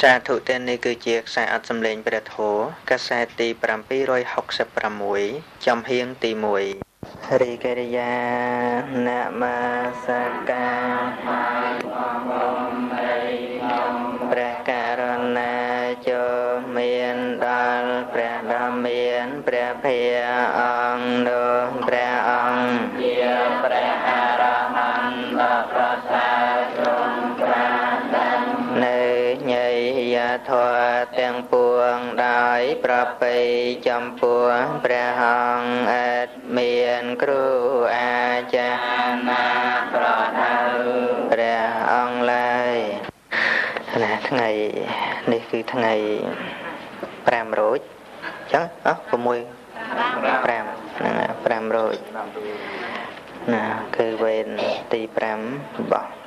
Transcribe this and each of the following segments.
សាធុទិននេះគឺជាខ្សែអត់សម្លេងព្រះធម៌កាសែតទី766ចំហៀងទី1រីកិរិយានមស្ការព្រះករណាចូលមានដល់ព្រះដ៏មានព្រះភិអង្គនោះ ទាំងពួងដោយប្រពៃចំពោះព្រះអង្គអត់មានគ្រូអាចារ្យណាប្រដៅព្រះអង្គឡើយណាថ្ងៃនេះគឺថ្ងៃ5រោចអញ្ចឹងអោះ6 5ហ្នឹង5រោចណាគឺវេនទី5របស់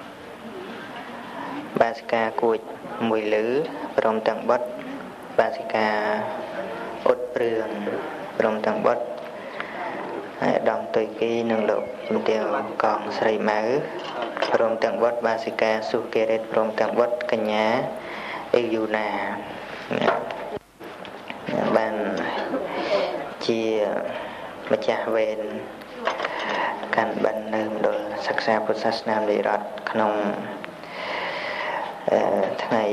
បាសិកាគួចមួយលឺព្រមទាំងបុតបាសិកាអ៊ុតព្រឿងព្រមទាំងបុតហើយដំទុយគីនិងលោកជំទាវកងស្រីម៉ៅព្រមទាំងបុតបាសិកាសុគិរិតព្រមទាំងបុតកញ្ញាអេយូណាបានជាម្ចាស់វេនកាន់បិណ្ឌនៅមណ្ឌលសិក្សាពុទ្ធសាសនានៃរដ្ឋក្នុង ថ្ងៃ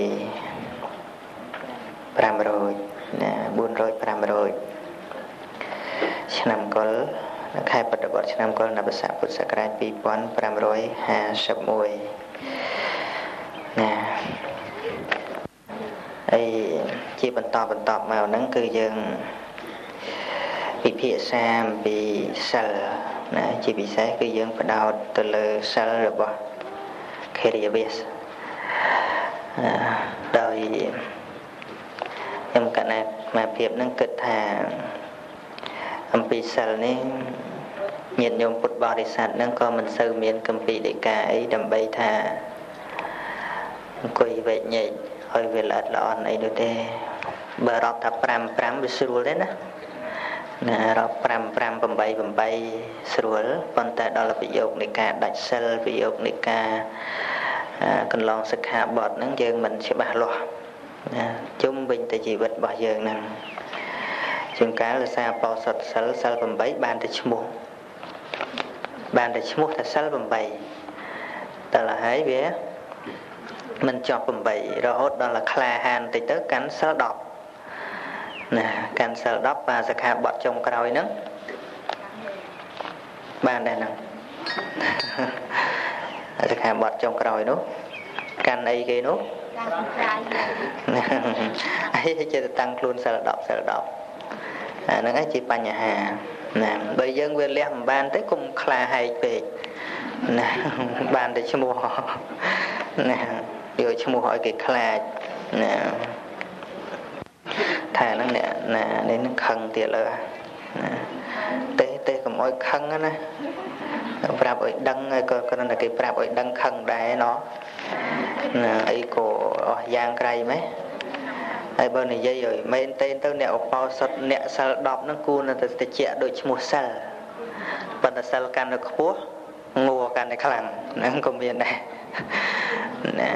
500ណា400 500ឆ្នាំកុលខែបតវត្តឆ្នាំកុលនបស័កពុទ្ធសករាជ2551ណាហើយជាបន្តបន្តមកហ្នឹងគឺយើងពិភាក្សាអំពីសិលណាជាពិសេសគឺយើងផ្ដោតទៅលើសិលរបស់ខេរិយវាស ដោយខ្ញុំកណាមកភាពនឹងគិតថាអំពីសិលនេះញាតិញោមពុទ្ធបរិស័ទនឹងក៏មិនសូវមានកម្ពីដីកាអីដើម្បីថាអង្គុយវែកញែកឲ្យវាល្អិតល្អន់អីនោះទេបើរាប់ថា5 5វាស្រួលទេណាណារាប់5 5 8 8ស្រួលប៉ុន្តែដល់ប្រយោគនៃការដាច់សិលប្រយោគនៃការ កន្លងសិក្ខាបទហ្នឹងយើងមិនច្បាស់លាស់ណាជុំវិញទៅជីវិតរបស់យើងហ្នឹងជួនកាលរសាបោសតសិលសិល8បានតែឈ្មោះបានតែឈ្មោះថាសិល8តែលហើយវាមិនចប់8រហូតដល់ក្លាហានតិចទៅកាន់សិល10ណាកាន់សិល10បាសិក្ខាបទចុងក្រោយហ្នឹងបានដែរហ្នឹង សិក្ខាបទចុងក្រោយនោះកាន់អីគេនោះអីចេះតាំងខ្លួនសិល10សិល10អាហ្នឹងឯងជាបញ្ហាណាបើយើងវាលះមិនបានទេគុំខ្លាហែកពេកណាបានតែឈ្មោះណាយកឈ្មោះឲ្យគេខ្លាចណាថាហ្នឹងអ្នកណានេះនឹងខឹងទៀតលើណាទេទេកុំអោយខឹងណា ប្រាប់ឲ្យដឹងហើយក៏គ្រាន់តែគេប្រាប់ឲ្យដឹងខឹងដែរណោះណាអីក៏អស់យ៉ាងក្រៃម៉េះហើយបើនិយាយឲ្យមែនទេទៅអ្នកឧបោសថអ្នកសិល10ហ្នឹងគួរនៅតែតិចដូចឈ្មោះសិលប៉ុន្តែសិលកាន់តែខ្ពស់ងัวកាន់តែខ្លាំងហ្នឹងក៏មានដែរណា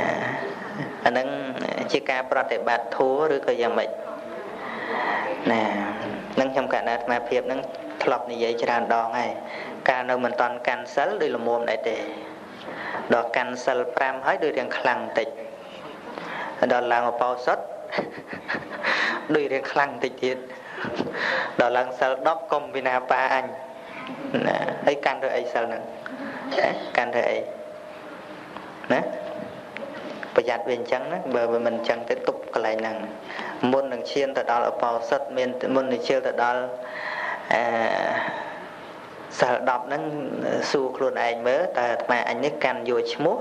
អាហ្នឹងជាការប្រតិបត្តិធัวឬក៏យ៉ាងម៉េចណានឹងខ្ញុំកណ្ដាអាត្មាភាពហ្នឹង ធ្លាប់និយាយច្រើនដងហើយកាលនៅមិនតាន់កាន់សិលដូចលមុំដែរទេដល់កាន់សិល5ហើយដូចរៀងខ្លាំងបន្តិចដល់ឡើងអបោសុតដូចរៀងខ្លាំងបន្តិចទៀតដល់ឡើងសិល10កុំវិណាបាអញណាហើយកាន់ទៅអីសិលហ្នឹងកាន់ទៅអីណាប្រយ័ត្នវាអញ្ចឹងណាបើមិនអញ្ចឹងទៅទប់កន្លែងហ្នឹងមុននឹងឈានទៅដល់អបោសិតមានមុននឹងឈានទៅដល់ អឺសិល10ហ្នឹងសួរខ្លួនឯងមើលតើអាត្មាអញនេះកាន់យកឈ្មោះ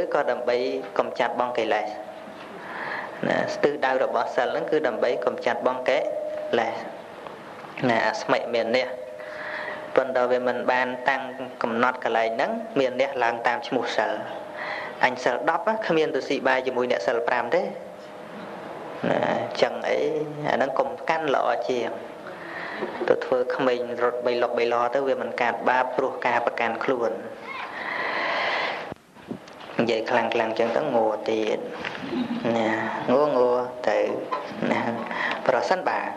ឬក៏ដើម្បីកំចាត់បងកិលេសណាស្ទើរដៅរបស់សិលហ្នឹងគឺដើម្បីកំចាត់បងកិលេសណាអស្មិមាននេះប៉ុន្តែវាមិនបានតាំងកំណត់កន្លែងហ្នឹងមានអ្នកឡើងតាមឈ្មោះសិលអញសិល10គ្មានទៅស៊ីបាយជាមួយអ្នកសិល5ទេណាចឹងអីអាហ្នឹងកុំកាន់ល្អជាង ទៅធ្វើក្មេងរត់បីលុកបីឡទៅវាមិនកាត់បាបព្រោះការប្រកាន់ខ្លួននិយាយខ្លាំងខ្លាំងចឹងទៅងួរទៀតណាងួរងួរទៅណាប្រសិនបាទ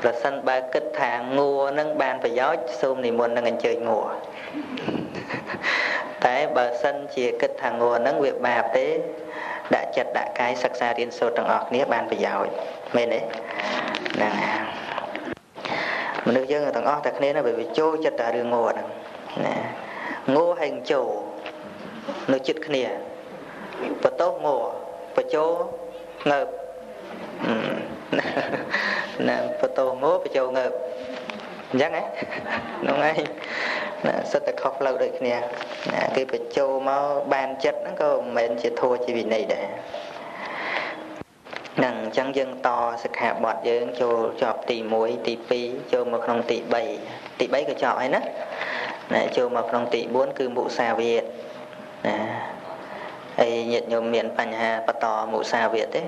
ប្រសិនបើគិតថាងួរនឹងបានប្រយោជន៍សូមនិមន្តនឹងអញ្ជើញងួរតែបើសិនជាគិតថាងួរនឹងវាបាបទេ ដាក់ចិត្តដាក់កាយសិក្សារៀនសូត្រទាំងអស់គ្នាបានប្រយោជន៍មែនទេហ្នឹងហើយមនុស្សយើងទាំងអស់តែគ្នានឹងវាចូលចិត្តតែរឿងងោហ្នឹងណាងោហើយចូលនៅចិត្តគ្នាបតោងោបចោងើបណាបតោងោបចោងើប អញ្ចឹងហ៎ហ្នឹងហើយណាសិតតែខុសផ្លូវដូចគ្នាណាគេបញ្ចូលមកបានចិត្តហ្នឹងក៏មិនមែនជាធัวជាវិន័យដែរហ្នឹងអញ្ចឹងយើងតសិក្ខាបទយើងចូលជាប់ទី1ទី2ចូលមកក្នុងទី3ទី3ក៏ចប់ហើយណាណាចូលមកក្នុងទី4គឺមុសាវាទណាហើយញាតិញោមមានបញ្ហាបន្តមុសាវាទទេ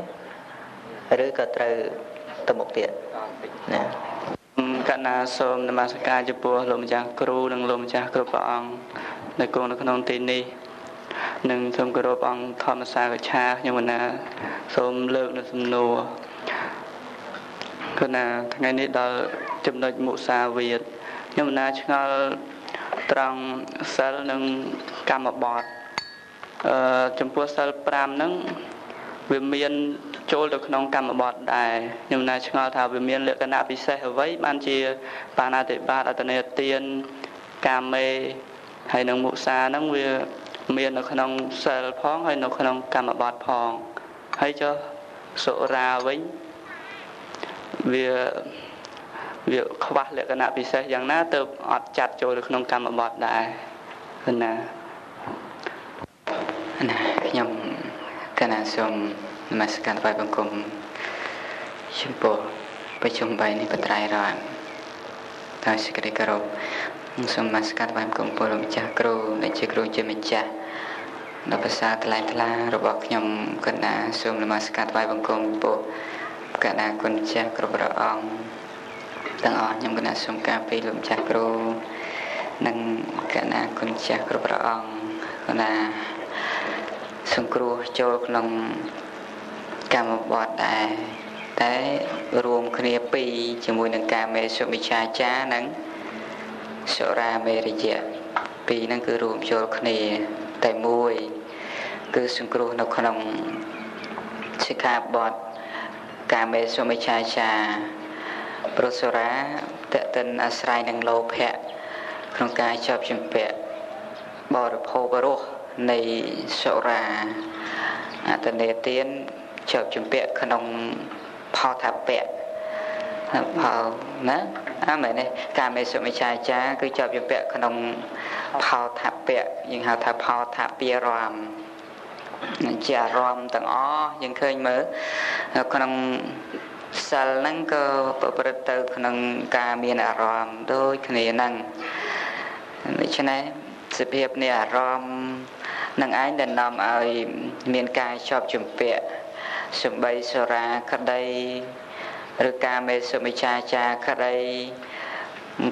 ឬក៏ត្រូវទៅមុខទៀតណា កណាសូមនមស្ការចំពោះលោកម្ចាស់គ្រូនិងលោកម្ចាស់គ្រប់ព្រះអង្គដែលគង់នៅក្នុងទីនេះនិងសូមគោរពអង្គធម្មសាកឆាខ្ញុំណាសូមលើកនៅសំណួរគណាថ្ងៃនេះដល់ចំណុចមុសាវាទខ្ញុំណាឆ្ងល់ត្រង់សិលនិងកម្មបត្តិអឺចំពោះសិល5ហ្នឹងវាមាន ចូលទៅក្នុងកម្មបត្តិដែរខ្ញុំណាឆ្ងល់ថាវាមានលក្ខណៈពិសេសអ្វីបានជា បាណាតិបាតអតនេទានកាមេហើយនឹងមុសាហ្នឹងវាមាននៅក្នុងសិលផងហើយនៅក្នុងកម្មបត្តិផងហើយចុះសុរាវិញវាវាខ្វះលក្ខណៈពិសេសយ៉ាងណាទៅអត់ចាត់ចូលទៅក្នុងកម្មបត្តិដែរណាណាខ្ញុំកណាសូម នមស្ការថ្វាយបង្គំចំពោះប្រជុំ3នេះបត្រៃរតតាមសេចក្តីគោរពសូមនមស្ការថ្វាយបង្គំពលម្ចាស់គ្រូដែលជាគ្រូជាម្ចាស់ដល់ភាសាថ្លៃថ្លារបស់ខ្ញុំកណ្ណាសូមនមស្ការថ្វាយបង្គំពោះកណ្ណាគុណចាស់គ្រប់ព្រះអង្គទាំងអស់ខ្ញុំកណ្ណាសូមការពីលោកម្ចាស់គ្រូនិងកណ្ណាគុណចាស់គ្រប់ព្រះអង្គកណ្ណាសង្គ្រោះចូលក្នុង កម្មបត្តិដែរតែរួមគ្នាពីរជាមួយនឹងការមេសុមិឆាចានិងសុរាមេរយៈពីរហ្នឹងគឺរួមចូលគ្នាតែមួយគឺសង្គ្រោះនៅក្នុងសិក្ខាបទកាមេសុមិឆាចាប្រសុរាតេតិនអាស្រ័យនឹងលោភៈក្នុងការជាប់ជំពាក់បរិភោគរសនៃសុរាអតនេទាន ជាប់ជំពាក់ក្នុងផលថាពៈផលណាអាមែនទេកាមេសុមិឆាចាគឺជាប់ជំពាក់ក្នុងផលថាពៈយើងហៅថាផលថាពារមជាអារម្មណ៍ទាំងអស់យើងឃើញមើលក្នុងសិលហ្នឹងក៏ប្រព្រឹត្តទៅក្នុងការមានអារម្មណ៍ដូចគ្នាហ្នឹងដូច្នេះសភាពនៃអារម្មណ៍នឹងឯងដែលនាំឲ្យមានការជាប់ជំពាក់ សំបីសរាក្តីឬការមេសុមិចាចាក្តី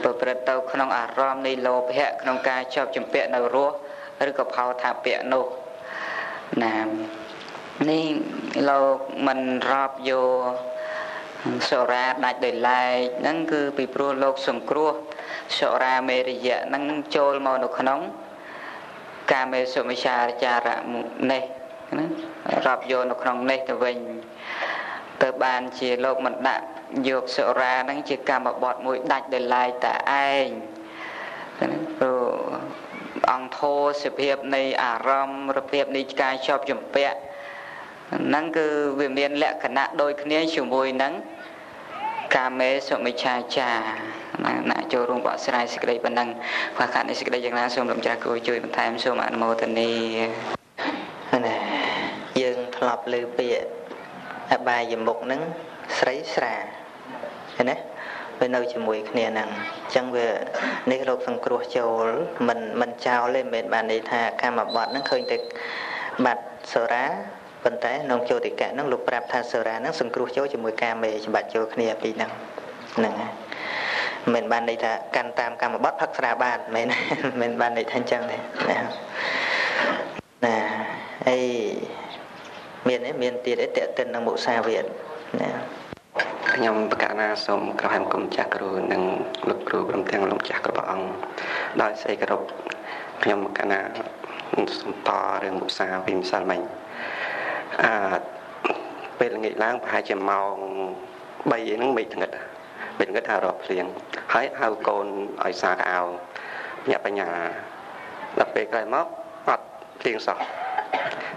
ប្រព្រឹត្តទៅក្នុងអារម្មណ៍នៃលោភៈក្នុងការជាប់ជំពាក់នៅរស់ឬក៏ផោថាពៈនោះណានេះលោកមិនរាប់យកសុរាដាច់ដោយឡែកហ្នឹងគឺពីព្រោះលោកសង្គ្រោះសុរាមេរិយៈហ្នឹងចូលមកនៅក្នុងកាមេសុមិចាចារៈនេះ ណារាប់យកនៅក្នុងនេះទៅវិញទៅបានជាលោកមិនដាក់យកសុរាហ្នឹងជាកម្មបត្តិមួយដាច់ដោយឡែកតែឯងព្រោះអង្គធោសភាពនៃអារម្មណ៍របៀបនៃការជាប់ជំពាក់ហ្នឹងគឺវាមានលក្ខណៈដូចគ្នាជាមួយនឹងកាមេសុមិឆាចាណាណាចូលរួមបកស្រាយសេចក្តីប៉ុណ្ណឹងខ្វះខាតនៃសេចក្តីយ៉ាងណាសូមរំចាស់គួរជួយបន្ថែមសូមអនុមោទនាណាយើង ធ្លាប់លើពាក្យអបាយមុខហ្នឹងស្រីស្រាឃើញទេវានៅជាមួយគ្នាហ្នឹងអញ្ចឹងវានេះលោកសង្គ្រោះចូលមិនមិនចោលទេមិនមែនបានន័យថាកម្មបត្តិហ្នឹងឃើញតែបាត់សូរាប៉ុន្តែក្នុងជោតិកៈហ្នឹងលោកប្រាប់ថាសូរាហ្នឹងសង្គ្រោះចូលជាមួយកាមេច្បាច់ចូលគ្នាពីរហ្នឹងហ្នឹងហើយមិនបានន័យថាកាន់តាមកម្មបត្តិផឹកស្រាបានមិនមិនបានន័យថាអញ្ចឹងទេណាណាអី មានទេមានទៀតទេតេតិននឹងមុសាវាទណាខ្ញុំបកណាសូមក្រហមគុំចាស់គ្រូនិងលោកគ្រូព្រមទាំងលោកចាស់គ្រប់ព្រះអង្គដោយសេចក្ដីគោរពខ្ញុំបកណាសូមតរឿងមុសាពីម្សិលមិញអាពេលល្ងាចឡើងប្រហែលជាម៉ោង3ហ្នឹងមេឃថ្ងិតមេឃថ្ងិតថារកភ្លៀងហើយហៅកូនឲ្យសាកអាវញាក់បញ្ញាដល់ពេលក្រោយមកអត់ភ្លៀងសោះ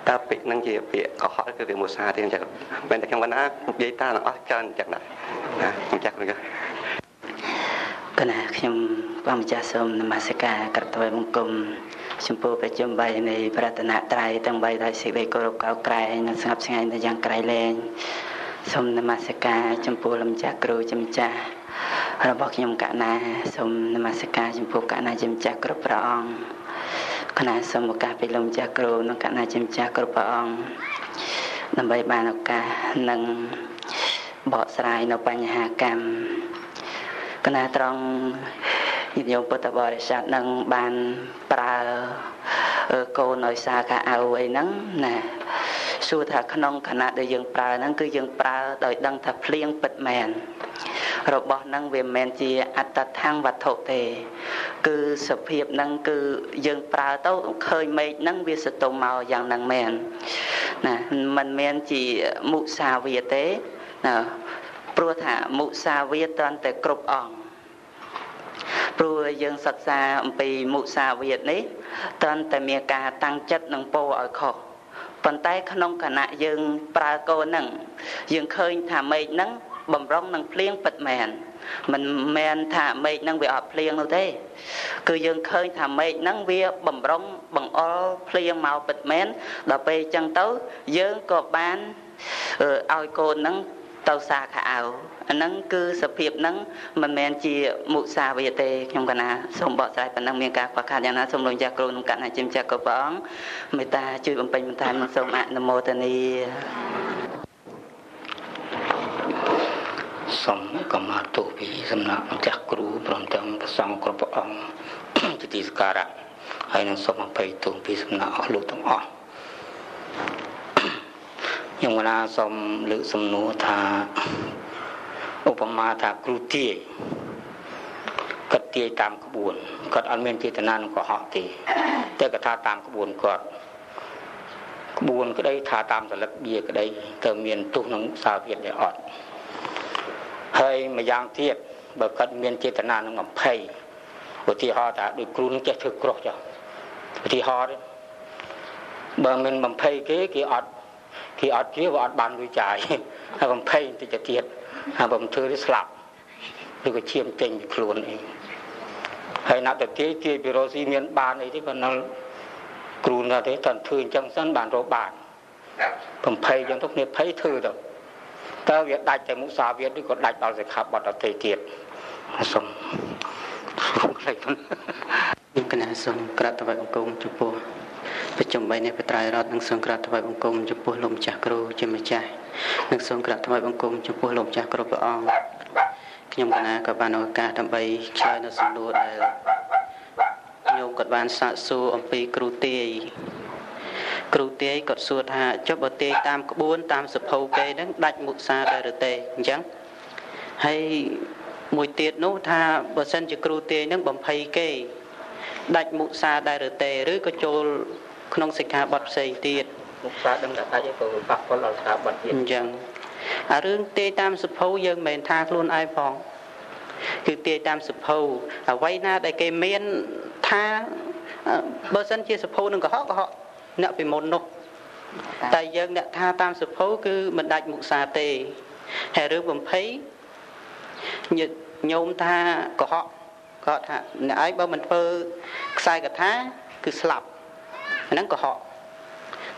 តើពាក្យហ្នឹងជាពាក្យកុហកគឺវាមុសាទេអញ្ចឹងមិនតែខ្ញុំកណានិយាយតាទាំងអស់ច្រើនអញ្ចឹងណាណាខ្ញុំចាស់លោកកណាខ្ញុំព្រះម្ចាស់សូមនមស្ការក្រត្វបង្គំចំពោះប្រជុំ3នៃប្រតនត្រ័យទាំង3ដោយសេចក្តីគោរពកោតក្រែងនិងស្ងប់ស្ងាត់ទៅយ៉ាងក្រៃលែងសូមនមស្ការចំពោះលំចាស់គ្រូចំចាស់របស់ខ្ញុំកណាសូមនមស្ការចំពោះកណាចំចាស់គ្រប់ព្រះអង្គ គណៈសូមឱកាសពីលោកម្ចាស់គ្រូនិងគណៈជាម្ចាស់គ្រប់ព្រះអង្គដើម្បីបានឱកាសនិងបកស្រាយនៅបញ្ហាកម្មគណៈត្រង់ញាតិញោមពុទ្ធបរិស័ទនឹងបានប្រើកូនឲ្យសាខាអៅអីហ្នឹងណាសួរថាក្នុងខណៈដែលយើងប្រើហ្នឹងគឺយើងប្រើដោយដឹងថាភ្លៀងពិតមែន របស់នឹងវាមិនមែនជាអត្តថាំងវត្ថុទេ គឺសភាពនឹងគឺយើងប្រើទៅឃើញមេឃនឹងវាសតុំមកយ៉ាងនឹងមែនណាมันមែនជាមុសាវាទេណាព្រោះថាមុសាវាត្រឹមតែគ្រប់អង្គព្រោះយើងសិក្សាអំពីមុសាវាទនេះត្រឹមតែមានការតាំងចិត្តនិងពោឲ្យខុសប៉ុន្តែក្នុងគណៈយើងប្រើកូនហ្នឹងយើងឃើញថាមេឃហ្នឹង បំរុងនឹងភ្លៀងពិតមែនមិនមែនថាមេឃហ្នឹងវាអត់ភ្លៀងនោះទេ គឺយើងឃើញថាមេឃហ្នឹងវាបំរុងបង្អុលភ្លៀងមកពិតមែនដល់ពេលអញ្ចឹងទៅយើងក៏បានឲ្យកូនហ្នឹងទៅសាខោអាហ្នឹងគឺសភាពហ្នឹងមិនមែនជាមុសាវាទេខ្ញុំកណាសូមបកស្រាយប៉ុណ្ណឹងមានការខ្វះខាតយ៉ាងណាសូមលោកចាស់គ្រូក្នុងកណ្ណាជំចាស់គ្រប់ព្រះអង្គមេត្តាជួយបំពេញបន្ថែមនិងសូមអនុមោទនា សូមកម្មាទោសពីសំណាក់ម្ចាស់គ្រូព្រមទាំងព្រះសង្ឃគ្រប់ព្រះអង្គជាទីសក្ការៈហើយនឹងសូមអភ័យទោសពីសំណាក់អស់លោកទាំងអស់ខ្ញុំកណាសូមលើកសំណួរថាឧបមាថាគ្រូទាយគាត់ទាយតាមក្បួនគាត់អត់មានចេតនានឹងកុហកទេតែគាត់ថាតាមក្បួនគាត់ក្បួនក្តីថាតាមសន្លឹកបៀក្តីទៅមានទោសនឹងសាវិទ្យាអត់ ហើយម្យ៉ាងទៀតបើគាត់មានចេតនានឹងអំភ័យឧទាហរណ៍ថាដូចគ្រូនឹងចេះធ្វើក្រោះចុះឧទាហរណ៍បើមិនបំភ័យគេគេអត់គេអត់ជាវាអត់បានលុយចាយហើយបំភ័យតិចទៀតហើយបំធ្វើនេះស្លាប់ឬក៏ឈាមចេញពីខ្លួនអីហើយណាត់ទៅទាយទាយពីរ៉ូស៊ីមានបានអីទេប៉ុន្តែគ្រូណាទេតើធ្វើអញ្ចឹងសិនបានរកបានបំភ័យអញ្ចឹងទៅគ្នាភ័យធ្វើទៅ តើវាដាច់តែមុសាវាឬក៏ដាច់ដល់សិក្ខាបទដទៃទៀតសូមខ្លីខ្ញុំកណាសូមក្រាបថ្វាយបង្គំចំពោះប្រជុំ3នេះបត្រៃរតនិងសូមក្រាបថ្វាយបង្គំចំពោះលោកម្ចាស់គ្រូជាម្ចាស់និងសូមក្រាបថ្វាយបង្គំចំពោះលោកម្ចាស់គ្រប់ព្រះអង្គខ្ញុំកណាក៏បានឱកាសដើម្បីឆ្លើយនៅសំណួរដែលញោមគាត់បានសាកសួរអំពីគ្រូទាយ គ្រូទាយគាត់សួរថាចុះបើទាយតាមក្បួនតាមសភៅគេហ្នឹងដាច់មុសាដែរឬទេអញ្ចឹងហើយមួយទៀតនោះថាបើសិនជាគ្រូទាយហ្នឹងបំភ័យគេដាច់មុសាដែរឬទេឬក៏ចូលក្នុងសិក្ខាបទផ្សេងទៀតមុសាដឹងតែដាច់ឯងក៏ប៉ះពាល់ដល់សិក្ខាបទទៀតអញ្ចឹងអារឿងទាយតាមសភៅយើងមិនមែនថាខ្លួនឯងផងគឺទាយតាមសភៅអ្វីណាដែលគេមានថាបើសិនជាសភៅនឹងកុហកកុហក អ្នកពីមុននោះតែយើងអ្នកថាតាមសុភៅគឺមិនដាច់មុសាទេហើយរឿងបំភ័យញាតិញោមថាកុហកគាត់ថាអ្នកឯងបើមិនធ្វើខ្សែកថាគឺស្លាប់ហ្នឹងកុហក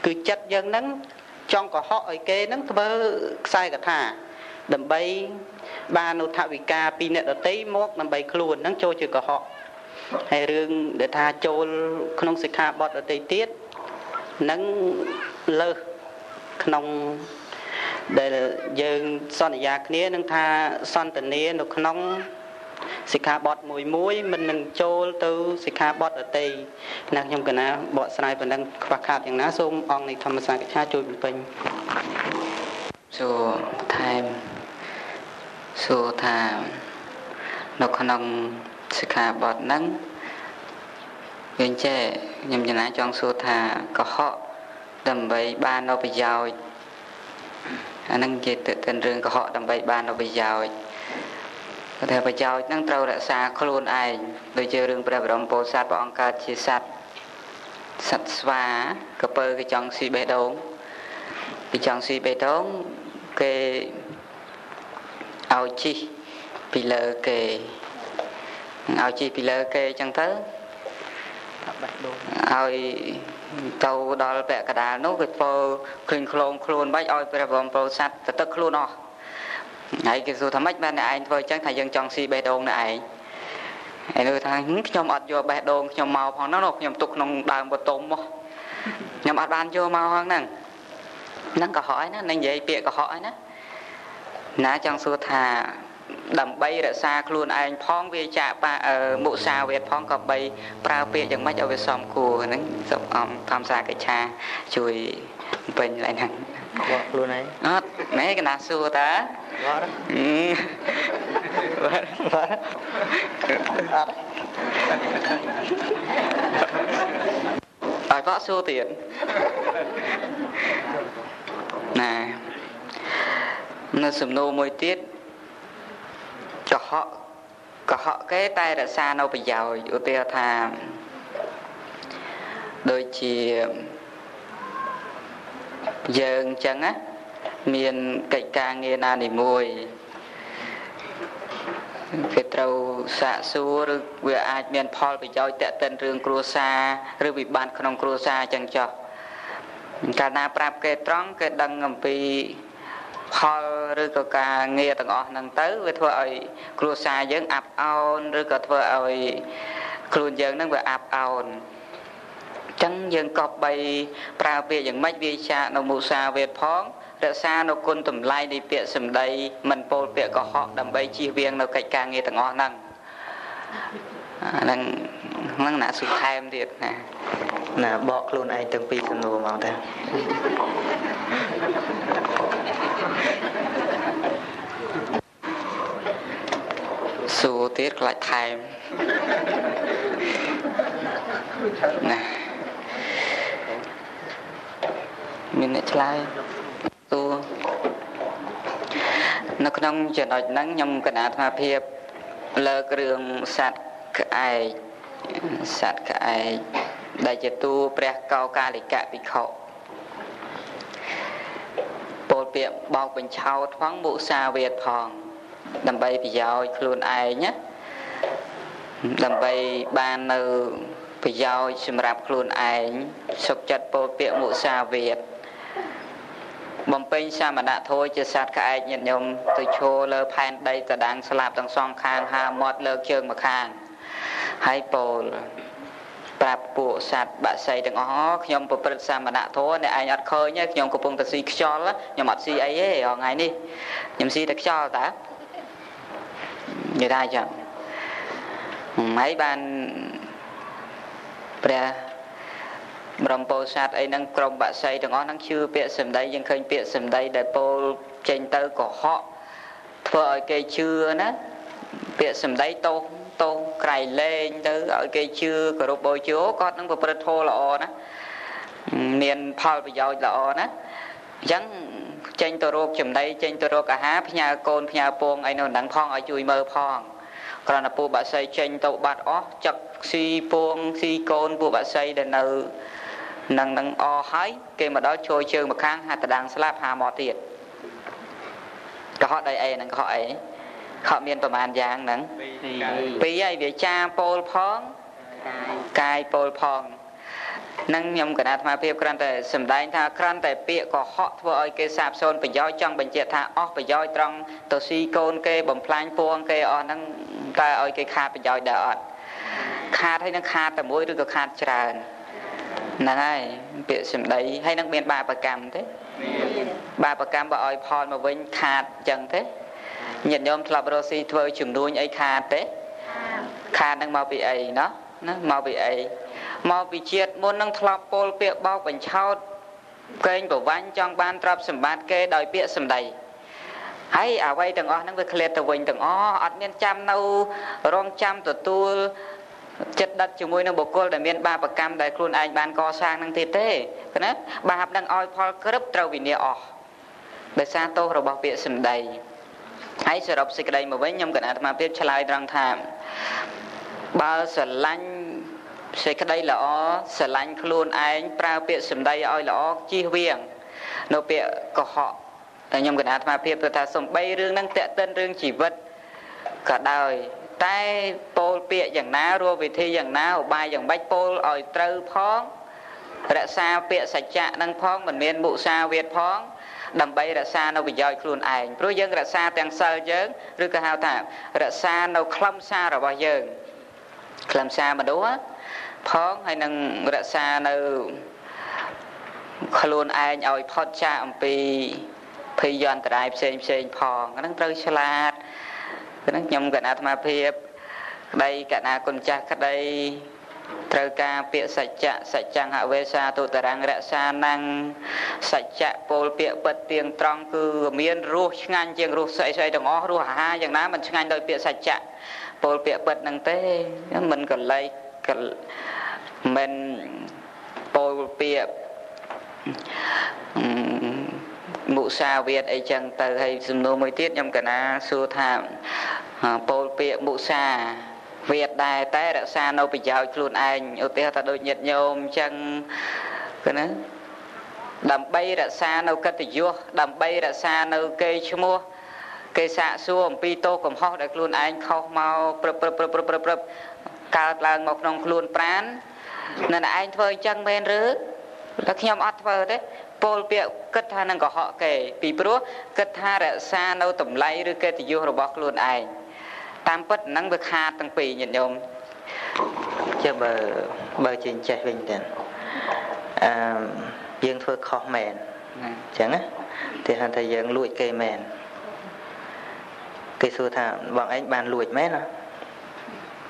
គឺចិត្តយើងហ្នឹងចង់កុហកឲ្យគេហ្នឹងធ្វើខ្សែកថាដើម្បីបាននុថវិកាពីអ្នកដតីមកដើម្បីខ្លួនហ្នឹងចូលជាកុហកហើយរឿងដែលថាចូលក្នុងសិក្ខាបទដតីទៀត នឹងលើសក្នុងដែលយើងសន្យាគ្នានឹងថាសន្តានានៅក្នុងសិក្ខាបទមួយមួយមិននឹងចូលទៅសិក្ខាបទដតីណាខ្ញុំកណាបកស្រាយប៉ុណ្ណឹងខ្វះខាតយ៉ាងណាសូមអង្គនៃធម្មសាកិច្ឆាជួយបំពេញសួរថែមសួរថានៅក្នុងសិក្ខាបទហ្នឹង វិញចេះខ្ញុំចំណាចង់សួរថាកុហកដើម្បីបាននៅប្រយោជន៍អានឹងនិយាយទៅទៅរឿងកុហកដើម្បីបាននៅប្រយោជន៍តែប្រយោជន៍ហ្នឹងត្រូវរក្សាខ្លួនឯងដូចជារឿងព្រះបរមពោធិសត្វព្រះអង្គកើតជាសត្វសត្វស្វាកពើគេចង់ស៊ីបេះដូងគេចង់ស៊ីបេះដូងគេឲ្យជីពីលើគេឲ្យជីពីលើគេអញ្ចឹងទៅ បេះដូងឲ្យទៅដល់ពាក់កដាលនោះគេធ្វើឃើញខ្លងខ្លួនបាច់ឲ្យព្រះបរមពោធិសត្វទៅទឹកខ្លួនអស់ហើយគេសួរថាម៉េចបានឯងធ្វើអញ្ចឹងថាយើងចង់ស៊ីបេះដូងនៅឯងហើយលើថាខ្ញុំអត់យកបេះដូងខ្ញុំមកផងហ្នឹងខ្ញុំទុកក្នុងដើមបតុមមកខ្ញុំអត់បានយកមកផងហ្នឹងហ្នឹងកុហកហើយណានឹងនិយាយពាក្យកុហកហើយណាណាចង់សួរថា ដើម្បីរក្សាខ្លួនឯងផងវាចាក់បាមុសាវេតផងក៏បីប្រើពាក្យយ៉ាងម៉េចឲ្យវាសមគួរហ្នឹងសូមអំធម្មសាកិច្ឆាជួយពេញឡើងហ្នឹងបកខ្លួនឯងអត់ណែកណាសួរតាបកបាទបាទអត់ឲ្យបកសួរទៀតណានៅសំណួរមួយទៀត កុហកកុហកគេតែរក្សានៅប្រយោជន៍ឧទាហរណ៍ថាដូចជាយើងអញ្ចឹងណាមានកិច្ចការងារណានីមួយគេត្រូវសាកសួរឬវាអាចមានផលប្រយោជន៍តេតិនរឿងគ្រួសារឬវិបត្តិក្នុងគ្រួសារអញ្ចឹងចុះកាលណាប្រាប់គេត្រង់គេដឹងអំពី ផលឬក៏ការងារទាំងអស់ហ្នឹងទៅវាធ្វើឲ្យគ្រួសារយើងអាប់អោនឬក៏ធ្វើឲ្យខ្លួនយើងហ្នឹងវាអាប់អោនចឹងយើងក៏បីប្រើពាក្យយ៉ាងម៉េចវាចានៅមុសាវេទផងរក្សានៅគុណតម្លៃនៃពាក្យសម្ដីមិនពោលពាក្យកុហកដើម្បីជៀសវាងនៅកិច្ចការងារទាំងអស់ហ្នឹងហ្នឹងហ្នឹងណាសុខែមទៀតណាណាបកខ្លួនឯងទាំងពីរសំណួរមកតា សួរទៀតខ្លាចថែមណាមានអ្នកឆ្លើយសួរនៅក្នុងចំណុចហ្នឹងខ្ញុំកណាអាត្មាភាពលើករឿងសัตว์ក្អែកសត្វក្អែកដែលជាតួព្រះកោកាလိកៈភិក្ខុពោលពាក្យបោកបញ្ឆោតផងមុសាវេតផង ដើម្បីប្រយោជន៍ខ្លួនឯងណាដើម្បីបាននៅប្រយោជន៍សម្រាប់ខ្លួនឯងសុខចិត្តពោលពាក្យមុសាវេតបំពេញសាមណធម៌ជាសត្វក្អែកញាតិញោមទៅឈរលើផែនដីតដាំងស្លាប់ទាំងសងខាងហាមាត់លើកជើងម្ខាងហើយពោលប្រាប់ពួកសត្វបាក់សីទាំងអស់ខ្ញុំប្រព្រឹត្តសាមណធម៌អ្នកឯងអត់ឃើញទេខ្ញុំកំពុងតែស៊ីខ្យល់ខ្ញុំអត់ស៊ីអីទេថ្ងៃនេះខ្ញុំស៊ីតែខ្យល់តើនិ យាយថាចឹងហើយបានព្រះបរមពោធិសត្វអីហ្នឹងក្រុមបាក់សីទាំងអស់ហ្នឹងជឿពាក្យសម្ដីយើងឃើញពាក្យសម្ដីដែលពោលចេញទៅកុហកធ្វើឲ្យគេជឿណាពាក្យសម្ដីតោតោក្រៃលែងទៅឲ្យគេជឿគោរពបូជាគាត់នឹងប្រព្រឹត្តធម៌ល្អណាមានផលប្រយោជន៍ល្អណាអញ្ចឹង ចេញទៅរកចំណីចេញទៅរកអាហារផ្ញើកូនផ្ញើពងអីនៅនឹងផងឲ្យជួយមើលផងគ្រាន់តែពួកបាក់សីចេញទៅបាត់អស់ចឹកស៊ីពងស៊ីកូនពួកបាក់សីដែលនៅនឹងនឹងអស់ហើយគេមកដល់ជួយជើងម្ខាងហាត់តដាងស្លាប់ហាមកទៀតកុហកដីអីហ្នឹងកុហកអីខកមានប្រមាណយ៉ាងហ្នឹងពីរហើយវាចាពោលផងកាយពោលផង នឹងខ្ញុំកណាអាត្មាភាពគ្រាន់តែសម្ដែងថាគ្រាន់តែពាក្យកុហកធ្វើឲ្យគេសាបសូន្យប្រយោជន៍ចង់បញ្ជាក់ថាអស់ប្រយោជន៍ត្រង់ទៅស៊ីកូនគេបំផ្លាញពងគេអស់ហ្នឹងតើឲ្យគេខាតប្រយោជន៍ដែរអត់ខាតហើយនឹងខាតតែមួយឬក៏ខាតច្រើនហ្នឹងហើយពាក្យសម្ដីហើយនឹងមានបាបកម្មទេបាបកម្មបើឲ្យផលមកវិញខាតអញ្ចឹងទេញាតិញោមធ្លាប់រស់ស៊ីធ្វើជំនួញអីខាតទេខាតនឹងមកពីអីណោះណាមកពីអី មកពីជាតិមុននឹងធ្លាប់ពោលពាក្យបោកបញ្ឆោតកេងប្រវាញ់ចង់បានទ្រព្យសម្បត្តិគេដោយពាក្យសម្ដីហើយអ្វីទាំងអស់ហ្នឹងវាឃ្លាតទៅវិញទាំងអស់អត់មានចាំនៅរងចាំទទួលចិត្តដិតជាមួយនឹងបុគ្គលដែលមានបាបកម្មដែលខ្លួនឯងបានកសាងនឹងទៀតទេណាបាបនឹងឲ្យផលក្រឹបត្រូវវិនាអស់ដោយសារទោសរបស់ពាក្យសម្ដីហើយសរុបសេចក្តីមកវិញខ្ញុំកណាអាត្មាភាពឆ្លើយត្រង់ថាបើស្រឡាញ់ សេចក្តីល្អស្រឡាញ់ខ្លួនឯងប្រើពាក្យសម្ដីឲ្យល្អជៀសវាងនៅពាក្យកុហកតែខ្ញុំកណាអាត្មាភាពថាសំបីរឿងហ្នឹងតេតិនរឿងជីវិតក៏ដោយតែពោលពាក្យយ៉ាងណារੂវិធីយ៉ាងណាឧបាយយ៉ាងម៉េចពោលឲ្យត្រូវផងរក្សាពាក្យសច្ចៈនឹងផងមិនមានមុសាវាទផង ដើម្បីរក្សានៅប្រយោជន៍ខ្លួនឯងព្រោះយើងរក្សាទាំងសិលយើងឬក៏ហៅថារក្សានៅខ្លឹមសាររបស់យើងខ្លឹមសារមនុស្ស ផងហើយនឹងរក្សានៅខ្លួនឯងឲ្យផុតចាកអំពីភ័យយន្តរាយផ្សេងផ្សេងផងហ្នឹងត្រូវឆ្លាតហ្នឹងខ្ញុំកណាអាត្មាភាពក្តីកណាគុណចាស់ក្តីត្រូវការពាក្យសច្ចៈសច្ចង្ហវេសាទុតរាំងរក្សាណាំងសច្ចៈពោលពាក្យពិតទៀងត្រង់គឺមានរសឆ្ងាញ់ជាងរសស្អីស្អីទាំងអស់រសអាហារយ៉ាងណាមិនឆ្ងាញ់ដោយពាក្យសច្ចៈពោលពាក្យពិតនឹងទេមិនកលែក មិនពោលពាក្យមុសាវាទអីចឹងទៅហើយសំណួរមួយទៀតខ្ញុំកណាសួរថាពោលពាក្យមុសាវាទដែរតែរក្សានៅប្រយោជន៍ខ្លួនឯងឧទាហរណ៍ថាដូចញាតិញោមអញ្ចឹងគឺណាដើម្បីរក្សានៅកិត្តិយសដើម្បីរក្សានៅគេឈ្មោះគេសាកសួរអំពីទោសកំហុសដែលខ្លួនឯងខុសមកព្រឹបព្រឹបព្រឹបព្រឹបព្រឹបកើតឡើងមកក្នុងខ្លួនប្រាន នៅឯងធ្វើអញ្ចឹងមែនឬតែខ្ញុំអត់ធ្វើទេពោលពាក្យគិតថានឹងកុហកគេពីព្រោះគិតថារក្សានៅតម្លៃឬកិត្តិយសរបស់ខ្លួនឯងតាមពិតហ្នឹងវាខាតទាំងពីរញាតិញោមចុះបើបើជាចេះវិញទៅអឺយើងធ្វើខុសមែនអញ្ចឹងណាទីហៅថាយើងលួចគេមែនគេសួរថាបងឯងបានលួចមែនណា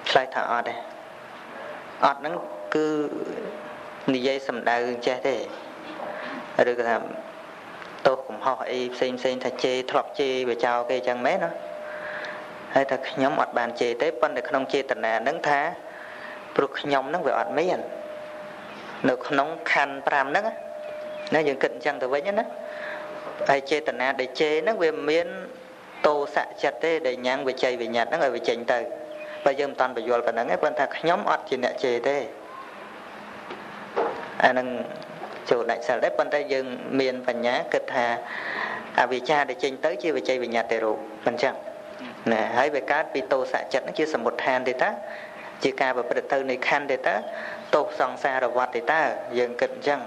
ឆ្លើយថាអត់ទេអត់ហ្នឹង គឺនិយាយសំដៅចេះទេឬក៏ថាទោសកំហុសអីផ្សេងផ្សេងថាជេរធ្លាប់ជេរវាចោលគេចឹងមែនណាហើយថាខ្ញុំអត់បានជេរទេប៉ុន្តែក្នុងចេតនាហ្នឹងថាព្រោះខ្ញុំហ្នឹងវាអត់មាននៅក្នុងខណ្ឌ5ហ្នឹងណាយើងគិតអញ្ចឹងទៅវិញណាហើយចេតនាដែលជេរហ្នឹងវាមានតោសៈចិត្តទេដែលញ៉ាំងវិជ័យវិញ្ញាតហ្នឹងឲ្យវាចេញទៅបើយើងមិនតាន់បញ្យល់ប៉ុណ្ណឹងទេប៉ុន្តែខ្ញុំអត់ជាអ្នកជេរទេ អានឹងចូលដាច់សិលដែរប៉ុន្តែយើងមានបញ្ញាគិតថាអវិជ្ជាដែលចេញទៅជាវិជ័យវិញ្ញាតទេរូបមិនចឹងណាហើយវាកើតពីទោសៈចិត្តហ្នឹងជាសមុទ្ឋានទេតាជាការប្រព្រឹត្តទៅនៃខណ្ឌទេតាទោសសង្សារវត្តទេតាយើងគិតអញ្ចឹង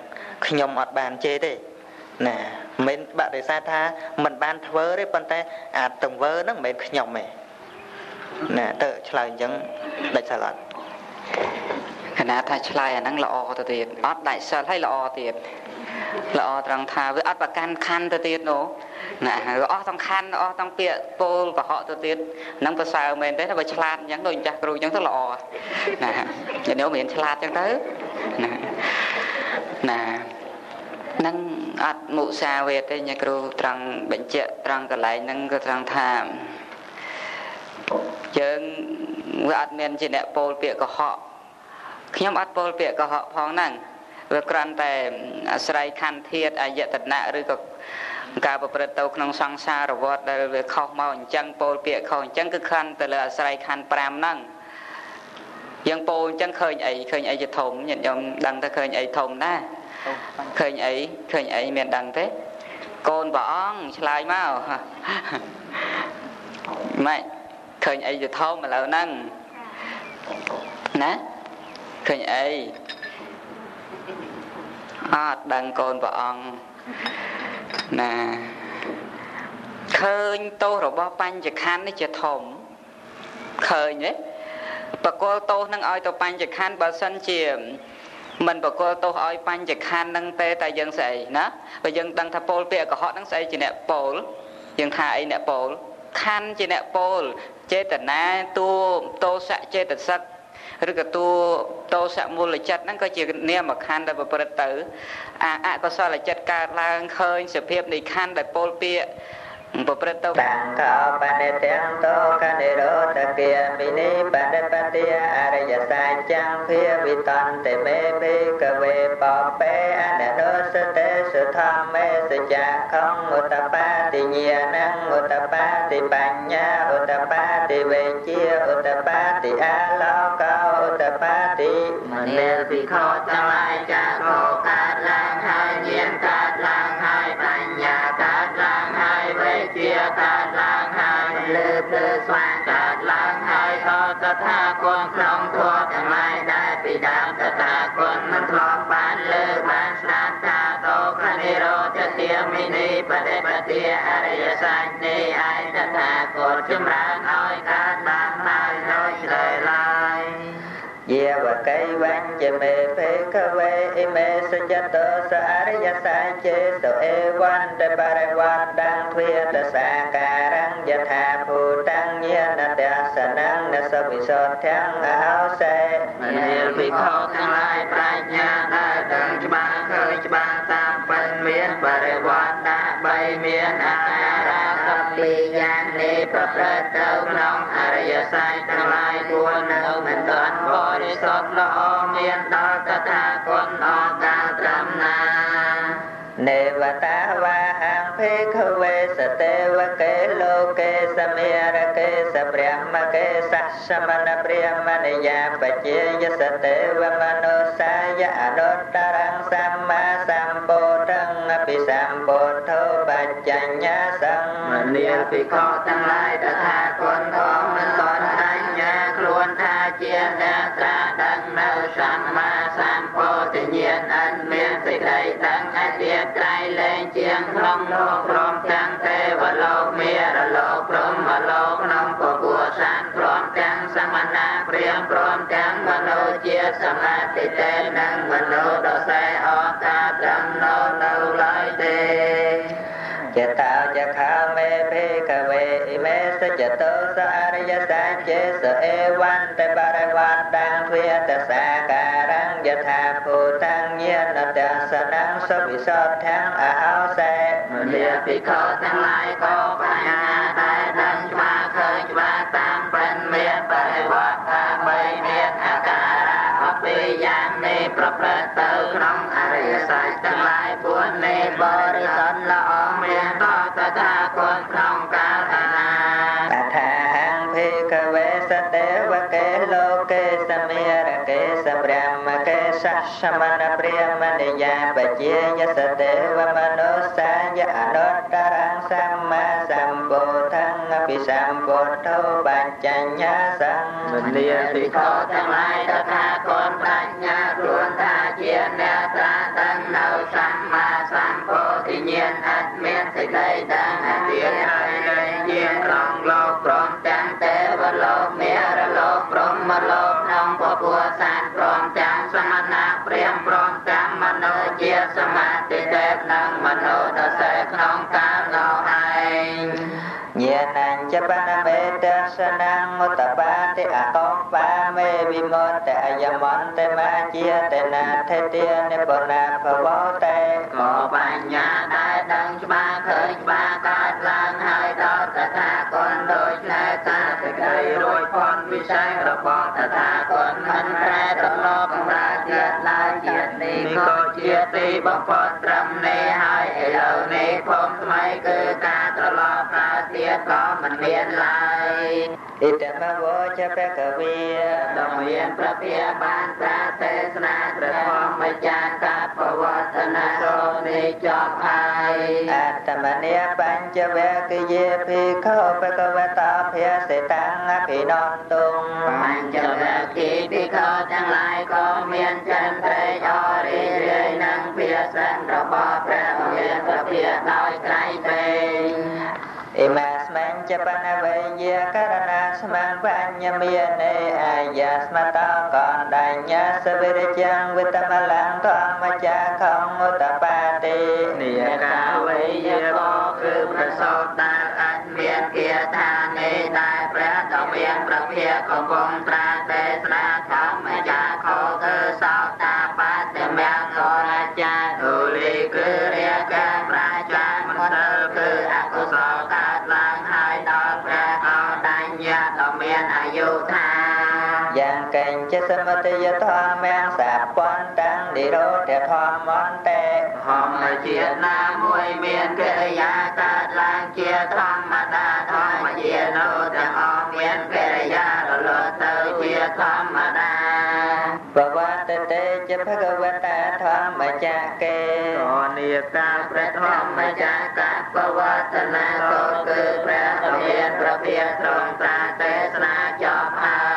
ខ្ញុំអត់បានជេរទេណាមិនបដិសេធថាមិនបានធ្វើទេប៉ុន្តែអាទង្វើហ្នឹងមិនមែនខ្ញុំទេណាទៅឆ្លើយអញ្ចឹងដាច់សិលអត់ខ ណៈថាឆ្លើយអាហ្នឹងល្អទៅទៀតអត់ដាច់សិលហើយល្អទៀតល្អត្រង់ថាវាអត់ប្រកាន់ខណ្ឌទៅទៀតនោះណាវាអស់ទាំងខណ្ឌអស់ទាំងពាក្យពោលកុហកទៅទៀតហ្នឹងប្រសើរមែនទេបើឆ្លាតអញ្ចឹងដូចចាស់គ្រូអញ្ចឹងទៅល្អណាញ៉ាំមានឆ្លាតអញ្ចឹងទៅណាណានឹងអត់មុសាវេទទេញ៉ាគ្រូត្រង់បញ្ជាក់ត្រង់កន្លែងហ្នឹងក៏ត្រង់ថាយើងវាអត់មានជាអ្នកពោលពាក្យកុហក ខ្ញុំអត់ពោលពាក្យកុហកផងហ្នឹងវាគ្រាន់តែអាស្រ័យខណ្ឌធាតអយតនៈឬក៏ការប្រព្រឹត្តទៅក្នុងសង្សារវដ្តដែលវាខុសមកអញ្ចឹងពោលពាក្យខុសអញ្ចឹងគឺខណ្ឌទៅលើអាស្រ័យខណ្ឌ5ហ្នឹងយើងពោលអញ្ចឹងឃើញអីឃើញអីជាធំញាតិញោមដឹងទៅឃើញអីធំណាឃើញអីឃើញអីមានដឹងទេកូនព្រះអង្គឆ្លើយមកម៉េចឃើញអីជាធំឥឡូវហ្នឹងណា ឃើញអីអត់ដឹងកូនព្រះអង្គណាឃើញទោសរបស់បញ្ចខណ្ឌនេះជាធំឃើញទេបកលទោសនឹងឲ្យទៅបញ្ចខណ្ឌបើសិនជាមិនបកលទោសឲ្យបញ្ចខណ្ឌនឹងទេតែយើងស្អីណាបើយើងដឹងថាពោលពាក្យកុហកនឹងស្អីជាអ្នកពោលយើងថាអីអ្នកពោលខណ្ឌជាអ្នកពោលចេតនាតួតោសៈចេតសិក ឬក៏តួតោសៈមូលចិត្តហ្នឹងក៏ជានាមខណ្ឌដែលប្រព្រឹត្តទៅអាអកុសលចិត្តកើតឡើងឃើញសភាពនៃខណ្ឌដែលពោលពាក្យ ប្រព្រឹត្តទៅតាំងកោបនិទាំងតោកនិរោធគាមិនីបដិបតិអរិយសាចាំងភាវិតន្តិមេបេកវេបបេអនដោសតេសុធម្មេសចាខំឧតបាតិញាណងឧតបាតិបញ្ញាឧតបាតិវេជាឧតបាតិអាលោកោឧតបាតិមនេភិក្ខុទាំងឡាយចាកោកើតឡើងហើយញាណកើតឡើង លើលើស្វាងកើតឡើងហើយក៏តថាគតក្នុងធម៌ទាំងឡាយដែលពីដើមតថាគតមិនធ្លាប់បានលើបានស្ដាប់ថាតោខនិរោធទាមិនីបដិបទាអរិយសច្ចនេះឯតថាគតចម្រើនឲ្យកើតបានហើយដោយស្ដីឡើយ យាវកៃវញ្ញមេភេកវេអិមេសច្ចតោសអរិយសាចេតអេវន្តបរិវត្តដងទ្វាតសាការังយថាភូតញ្ញានតសនំនសវិសោទាំងអហោសេមនាលភិក្ខុទាំងឡាយប្រាជ្ញាដែលដឹងច្បាស់ឃើញច្បាស់តាមពិនមានបរិវត្តដាក់បីមានអាការៈ កពីយ៉ាងនេះប្រព្រឹត្តទៅក្នុងអរិយសច្ចទាំងឡាយពួននៅមិនទាន់បរិសុទ្ធល្អមានដល់កថាគុណអកាលត្រឹមណា នេវតាវាហំភេខវេសតេវកេលោកេសមេរកេសព្រះមកេសសមនព្រះមនិយាបជាយសតេវមនោសាយអនុត្តរងសម្មាសម្ពុទ្ធងអភិសម្ពុទ្ធោបច្ចញ្ញសង្មនាភិក្ខុទាំងឡាយតថាគតផងមិនតន់អញ្ញា ខ្លួនថាជាអ្នកត្រាដឹងនៅសម្មាសម្ពុទ្ធញាណអនមានសេចក្តីដឹងអធិត្រៃលែងជាងក្នុងលោកព្រមទាំងទេវលោកមេរលោកព្រមលោកក្នុងពពួកសានព្រមទាំងសមណាព្រាមព្រមទាំងមនុស្សជាសមាធិទេនិងមនុស្សដ៏សែអកាត្រឹមនៅនៅឡើយទេ ចតោចខាមេភេកវេអិមេសចតោសអរិយសាចេសអេវន្តបរិវត្តតាំងទ្វាតសាការังយថាភូតាំងញាណតសនំសុវិសោធាំអហោសេមលាភិក្ខុទាំងឡាយក៏បញ្ញាដែលដឹងច្បាស់ឃើញច្បាស់តាមពិនមានបរិវត្តថាបីមានអាការៈអពីយ៉ាងនេះប្រព្រឹត្តទៅក្នុងអរិយសច្ចទាំងឡាយពួននេះបរិសុទ្ធល្អមានដល់ត ថាគតក្នុងកាលអនាតថាហੰភេកវេសតេវកេលោកេសមេរកេសព្រះមកេសសមនព្រះមនិយាបជាយសតេវមនោសាយអនុត្តរងសម្មាសម្ពុទ្ធ ងអភិសម្ពុទ្ធោបច្ចញ្ញសង្ឃមនីភិក្ខុទាំងឡាយតថាគតបញ្ញាខ្លួនថាជាអ្នកត្រាដឹងនៅសម្មាសម្ពុទ្ធញាណអត់មានសេចក្តីដឹងអធិហើយលែងជាក្នុងលោកព្រមទាំងទេវលោកមេរលោកព្រមលោកក្នុងពពួកសានព្រមទាំងសមណៈព្រាមព្រមទាំងមនុស្សជាសមាធិទេពនិងមនុស្សដ៏សេក្នុងកាលនោះឯង ញាណញ្ចបនមេតសនងមុតបាតិអកោបាមេវិមន្តអយមន្តមាជាតនាថេទានិពណាភវតេក៏បញ្ញាដែលដឹងច្បាស់ឃើញច្បាស់កើតឡើងហើយដល់តថាគតដោយឆ្លែតាសេចក្តីរួចផុតវិស័យរបស់តថាគតមិនប្រែត្រឡប់បំរើជាតិឡើយជាតិនេះក៏ជាទីបំផុតត្រឹមនេះហើយឥឡូវនេះ ភពថ្មីគឺការត្រឡប់កើតទៀតក៏មិនមានឡើយဣតមវោចបកវីដ៏មានប្រភាបានប្រាទេសនាព្រះធម្មចារកាបវត្តនាសូនេះចប់ហើយអត្តមនីបញ្ចវគិយេភិក្ខុបកវតោភាសិតាំងអភិនន្តុងបញ្ចវគិភិក្ខុទាំងឡាយក៏មានចិនត្រេកអររីករាយនឹងភា សិនរបស់ព្រះមានប្រភាដោយក្រៃពេងអិមាស្មិញ្ចបនវេយាករណាស្មាបញ្ញមាននេអាយាស្មតកណ្ដញ្ញាសវិរិជាងវិតមលង្កមចាខំឧតបាតិនិយកាវេយក៏គឺប្រសោតដែលអាចមានគាថាភាកំពុងប្រាទេសនាធម្មយាខោគឺសោតាបតិ ជាតិណាមួយមានកិរិយាកើតឡើងជាធម្មតាធម្មជាតិនោះទាំងអស់មានកិរិយារលត់ទៅជាធម្មតាបវត្តតេចភគវតាធម្មចាកេរនីកាព្រះធម្មចាកៈបវត្តនាសូគឺព្រះមានព្រះភិយត្រង់ត្រាទេសនាចប់ហើយ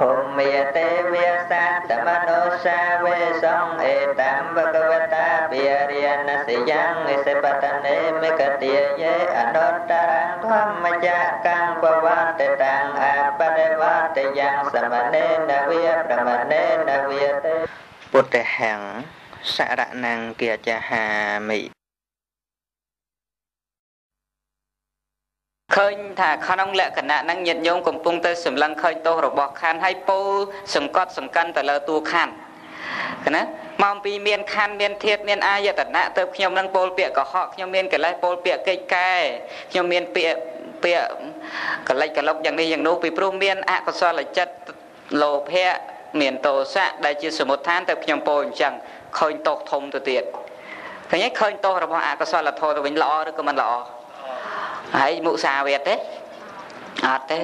ភូមិទេវាសាតមនោសាវេសង្អេតំបកវតាភិរិយនសិយ៉ាងនិសិបតនេមិកតិយេអនុត្តរធម្មចាកੰបវត្តតាំងអបរិវត្តយ៉ាងសមនេនវិប្រមនេនវិទេពុទ្ធហੰសរណង្គាចាហាមិ ឃើញថាក្នុងលក្ខណៈហ្នឹងញាតិញោមកំពុងទៅសម្លឹងឃើញទោសរបស់ខណ្ឌហើយពោលសង្កត់សង្កិនទៅលើតួខណ្ឌណាមកពីមានខណ្ឌមានធាតមានអាយតនៈទៅខ្ញុំនឹងពោលពាក្យកុហកខ្ញុំមានកិលេសពោលពាក្យកិច្ចកែខ្ញុំមានពាក្យពាក្យកលិចកលុកយ៉ាងនេះយ៉ាងនោះពីព្រោះមានអកុសលចិត្តលោភៈមានទោសៈដែលជាសមុទ្ឋានទៅខ្ញុំពោលអញ្ចឹងឃើញទោសធំទៅទៀតឃើញឃើញទោសរបស់អកុសលធម៌ទៅវិញល្អឬក៏មិនល្អ ហើយមុសាវេតទេអត់ទេ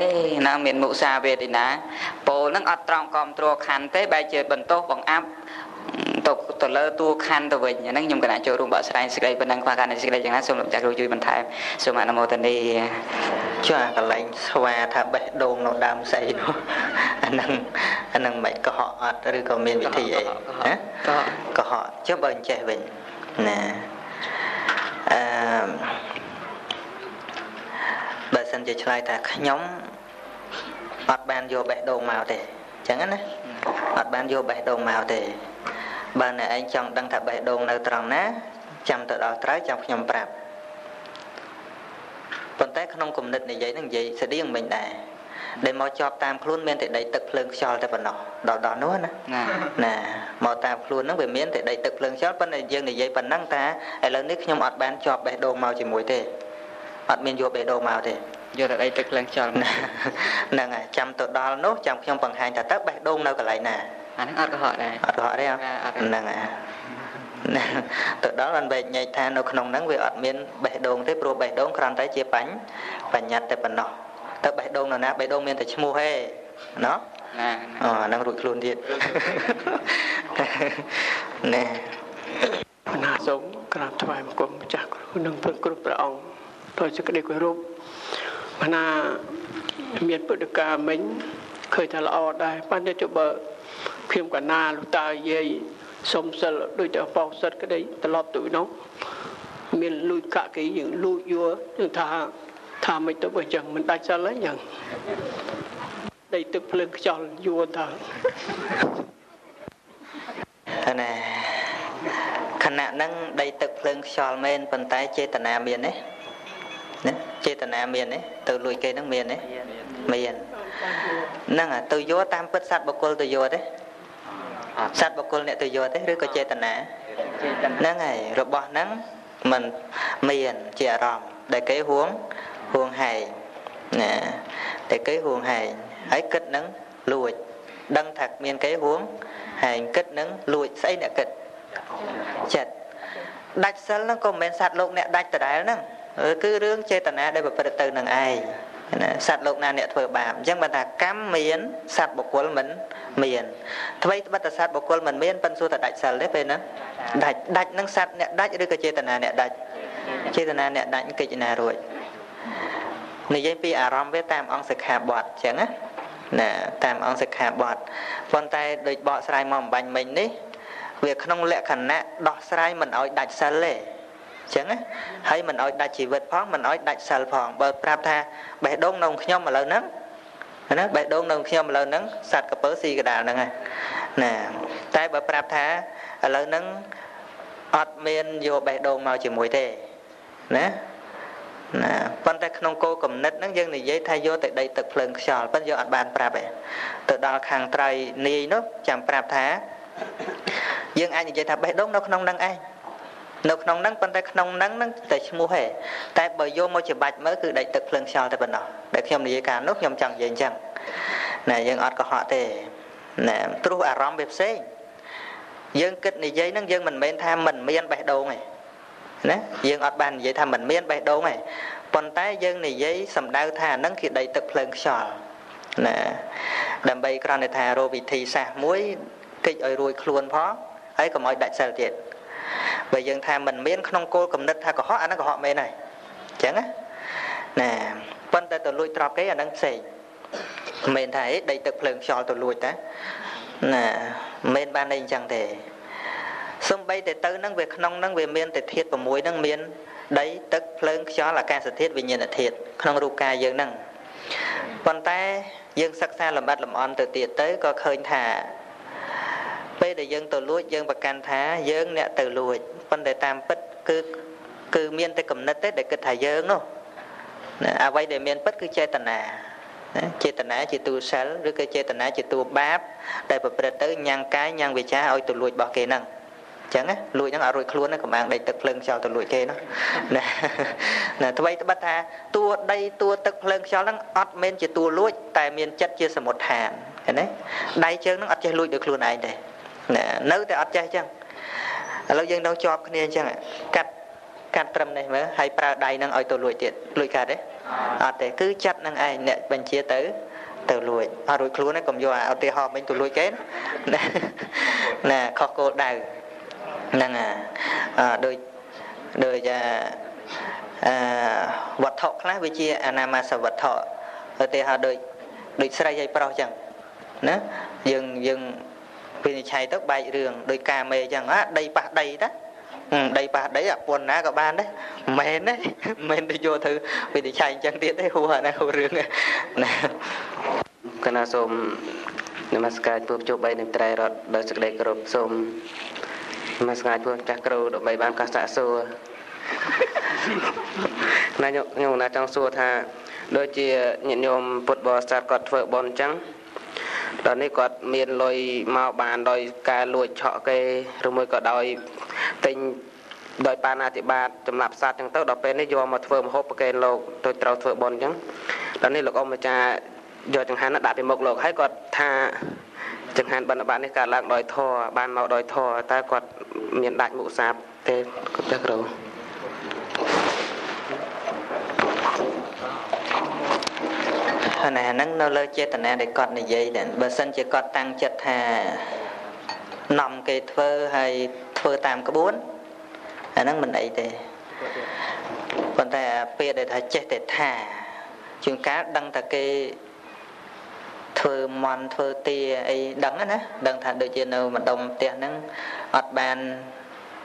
ណាមានមុសាវេទនាពោលនឹងអត់ត្រង់គ្រប់គ្រងខណ្ឌទេបែរជាបន្ទោសបង្អាប់ទៅទៅលើតួខណ្ឌទៅវិញអាហ្នឹងខ្ញុំកណាចូលរួមបកស្រាយសេចក្តីប៉ុណ្ណឹងខ្វះការសេចក្តីយ៉ាងណាសូមលោកចាស់គ្រូជួយបន្ថែមសូមអនុមោទនាចុះអាកន្លែងស្វាថាបេះដូងនៅដើមស្អីនោះអាហ្នឹងអាហ្នឹងមិនកុហកអត់ឬក៏មានវិធីអីណាកុហកចុះបើអញ្ចេះវិញណាអឺ បើសិនជាឆ្លើយថាខ្ញុំអត់បានយកបេះដូងមកទេអញ្ចឹងណាអត់បានយកបេះដូងមកទេបើអ្នកឯងចង់ដឹងថាបេះដូងនៅត្រង់ណាចាំទៅដល់ត្រូវចាំខ្ញុំប្រាប់ប៉ុន្តែក្នុងគំនិតនិយាយនឹងនិយាយស្តៀងមិញដែរដែលមកជាប់តាមខ្លួនមានតែដីទឹកភ្លើងខ្យល់តែប៉ុណ្ណោះដល់ដល់នោះណាណាមកតាមខ្លួនហ្នឹងវាមានតែដីទឹកភ្លើងខ្យល់ប៉ុន្តែយើងនិយាយប៉ុណ្ណឹងថាឥឡូវនេះខ្ញុំអត់បានជាប់បេះដូងមកជាមួយទេ អត់មានយកបេះដូងមកទេយកតែដីទឹកឡើងចោលហ្នឹងហើយចាំទៅដល់នោះចាំខ្ញុំបង្ហាញថាតើបេះដូងនៅកន្លែងណាអាហ្នឹងអត់កុហកដែរអត់កុហកទេហ្នឹងហើយទៅដល់បានបែកញែកថានៅក្នុងហ្នឹងវាអត់មានបេះដូងទេព្រោះបេះដូងគ្រាន់តែជាបញ្ញបញ្ញត្តិតែប៉ុណ្ណោះទៅបេះដូងនៅណាបេះដូងមានតែឈ្មោះទេណោះណាអូអាហ្នឹងរួចខ្លួនទៀតណែណាសូមក្រាបថ្វាយបង្គំម្ចាស់គ្រូនិងព្រះគ្រប់ព្រះអង្គ ដោយសេចក្តីគោរពមណាមានពុទ្ធកាមិញឃើញថាល្អដែរប៉ុន្តែចុះបើខ្ញុំកណាលោកតាយាយសុំសិលដូចតែបោសិតក្តីត្រឡប់ទៅនោះមានលួចកាក់គេយើងលួចយួរយើងថាថាមិនទៅបើចឹងមិនដាច់សិលហ្នឹងដីទឹកភ្លើងខ្យល់យួរតើណែខណៈហ្នឹងដីទឹកភ្លើងខ្យល់មែនប៉ុន្តែចេតនាមានទេ ណាចេតនាមានទេទៅលួចគេហ្នឹងមានទេមានហ្នឹងទៅយកតាមពិតសត្វបុគ្គលទៅយកទេសត្វបុគ្គលអ្នកទៅយកទេឬក៏ចេតនាហ្នឹងហើយរបស់ហ្នឹងมันមានជាអារម្មណ៍ដែលគេហួងហួងហែងណាតែគេហួងហែងហើយគិតនឹងលួច ដឹងថាមានគេហួងហែងគិតនឹងលួចស្អីអ្នកគិតចិត្តដាច់សិលហ្នឹងក៏មិនមែនសត្វលោកអ្នកដាច់ដដែលហ្នឹង គឺរឿងចេតនាដែលប្រព្រឹត្តទៅនឹងឯងណាសត្វលោកណាអ្នកធ្វើបាបអញ្ចឹងបើថាកម្មមានសត្វបុគ្គលមិនមានអ្វីត្បិតតែសត្វបុគ្គលមិនមានប៉ិនសួរតែដាច់សិលទេពេលហ្នឹងដាច់ដាច់នឹងសត្វអ្នកដាច់ឬក៏ចេតនាអ្នកដាច់ចេតនាអ្នកដាច់កិច្ចណារួចនិយាយពីអារម្មណ៍វាតាមអង្គសិក្ខាបទអញ្ចឹងណាណាតាមអង្គសិក្ខាបទប៉ុន្តែដូចបកស្រាយមកអំបញ្ញមិញនេះវាក្នុងលក្ខណៈដោះស្រាយមិនឲ្យដាច់សិលទេ ចឹងណាហើយមិនអោយដាច់ជីវិតផងមិនអោយដាច់សិលផងបើប្រាប់ថាបេះដូងនៅខ្ញុំឥឡូវហ្នឹងណាបេះដូងនៅខ្ញុំឥឡូវហ្នឹងសត្វកពើស៊ីកដាលហ្នឹងណាតែបើប្រាប់ថាឥឡូវហ្នឹងអត់មានយកបេះដូងមកជាមួយទេណាណាប៉ុន្តែក្នុងគោលគំនិតហ្នឹងយើងនិយាយថាយកទៅដីទឹកភ្លើងខ្យល់ប៉ុន្តែយើងអត់បានប្រាប់ទេទៅដល់ខាងត្រៃនាយនោះចាំប្រាប់ថាយើងអាចនិយាយថាបេះដូងនៅក្នុងហ្នឹងឯង នៅក្នុងហ្នឹងប៉ុន្តែក្នុងហ្នឹងហ្នឹងតែឈ្មោះទេតែបើយកមកច្បាច់មើលគឺដាច់ទឹកភ្លើងខ្យល់តែប៉ុណ្ណោះដែលខ្ញុំនិយាយការនោះខ្ញុំចង់និយាយអញ្ចឹងណាយើងអត់កុហកទេណាព្រោះអារម្មណ៍វាផ្សេងយើងគិតនិយាយហ្នឹងយើងមិនមែនថាមិនមានបេះដូងទេណាយើងអត់បាននិយាយថាមិនមានបេះដូងទេប៉ុន្តែយើងនិយាយសំដៅថាហ្នឹងគឺដីទឹកភ្លើងខ្យល់ណាដើម្បីគ្រាន់តែថារកវិធីសាស្ត្រមួយតិចឲ្យរួយខ្លួនផងហើយកុំឲ្យដាច់សិលទៀត បើយើងថាមិនមានក្នុងគោលគំនិតថាកុហកអាហ្នឹងកុហកមែនហើយអញ្ចឹងណាណាប៉ុន្តែទៅលួចទ្រព្យគេអាហ្នឹងផ្សេងមិនមែនថាអីដីទឹកភ្លើងខ្យល់ទៅលួចតាណាមិនមែនបានអីអញ្ចឹងទេសំបីតែទៅនឹងវាក្នុងនឹងវាមានតែធាតុ6នឹងមានដីទឹកភ្លើងខ្យល់អាកាសធាតុវិញ្ញាណធាតុក្នុងរូបកាយយើងនឹងប៉ុន្តែយើងសិក្សាលម្អិតលម្អន់ទៅទៀតទៅក៏ឃើញថា ពេលដែលយើងទៅលួចយើងប្រកាន់ថាយើងអ្នកទៅលួចប៉ុន្តែតាមពិតគឺគឺមានតែគំនិតទេដែលគិតថាយើងនោះណាអ្វីដែលមានពិតគឺចេតនាណាចេតនាជាតួសិលឬក៏ចេតនាជាតួបាបដែលប្រព្រឹត្តទៅញ៉ាំងកាយញ៉ាំងវិចារឲ្យទៅលួចរបស់គេហ្នឹងចឹងណាលួចហ្នឹងអត់រួចខ្លួនណាកម្លាំងដីទឹកភ្លើងខ្យល់ទៅលួចគេណាណាណាថ្មីត្បិតថាតួដីតួទឹកភ្លើងខ្យល់ហ្នឹងអត់មែនជាតួលួច តែមានចិត្តជាសមុទ្ឋានឃើញទេដៃជើងហ្នឹងអត់ចេះលួចដោយខ្លួនឯងទេ ណានៅតែអត់ចេះចឹងឥឡូវយើងនៅជាប់គ្នាអញ្ចឹងកាត់កាត់ត្រឹមនេះមើលហើយប្រើដៃនឹងឲ្យទៅលួចទៀតលួចកាត់ទេអត់ទេគឺចិត្តនឹងឯងអ្នកបញ្ជាទៅទៅលួចអត់រួចខ្លួនទេកុំយកឧទាហរណ៍មិញទៅលួចគេណាណាខុសគោលដៅហ្នឹងអាដូចដូចអាវត្ថុខ្លះវាជាអនាមាសវត្ថុឧទាហរណ៍ដូចដូចស្រីឲ្យប្រុសចឹងណាយើងយើង វិនិច្ឆ័យទៅបែករឿងដោយការមេចឹងអាដីប៉ះដីតាដីប៉ះដីអពុនណាក៏បានដែរមែនទេមែនទៅយកទៅវិនិច្ឆ័យអញ្ចឹងទៀតទេហួរណាហួររឿងណាកណាសូមនមស្ការជួបជុំបីនឹងត្រៃរតដោយសេចក្តីគោរពសូមនមស្ការជួបចាស់គ្រូដើម្បីបានកាសសាកសួរណាខ្ញុំណាចង់សួរថាដូចជាញាតិញោមពុទ្ធបរិស័ទគាត់ធ្វើបន់អញ្ចឹង ដល់នេះគាត់មានលុយមកបានដោយការលួចឆក់គេឬមួយក៏ដោយទិញដោយបាណាតិបាតចំណាប់សัตว์ចឹងទៅដល់ពេលនេះយកមកធ្វើមហូបប្រកេនលោកទៅត្រូវធ្វើបន់ចឹងដល់នេះលោកអ៊ំអាចារ្យយកចង្ហាន់ដាក់ពីមុខលោកហើយគាត់ថាចង្ហាន់បណ្ឌបាតនេះកើតឡើងដោយធរបានមកដោយធរតើគាត់មានដាច់មុខសាបទេគាត់ទៅគ្រូ ណាហ្នឹងនៅលើចេតនាដែលគាត់និយាយដែរបើសិនជាគាត់តាំងចិត្តថានាំគេធ្វើហើយធ្វើតាមក្បួនអាហ្នឹងមិនអីទេប៉ុន្តែពេលដែលថាចេះតែថាជាងការដឹងតែគេធ្វើមន់ធ្វើទាអីដឹងណាដឹងថាដូចជានៅម្ដុំផ្ទះហ្នឹងអត់បាន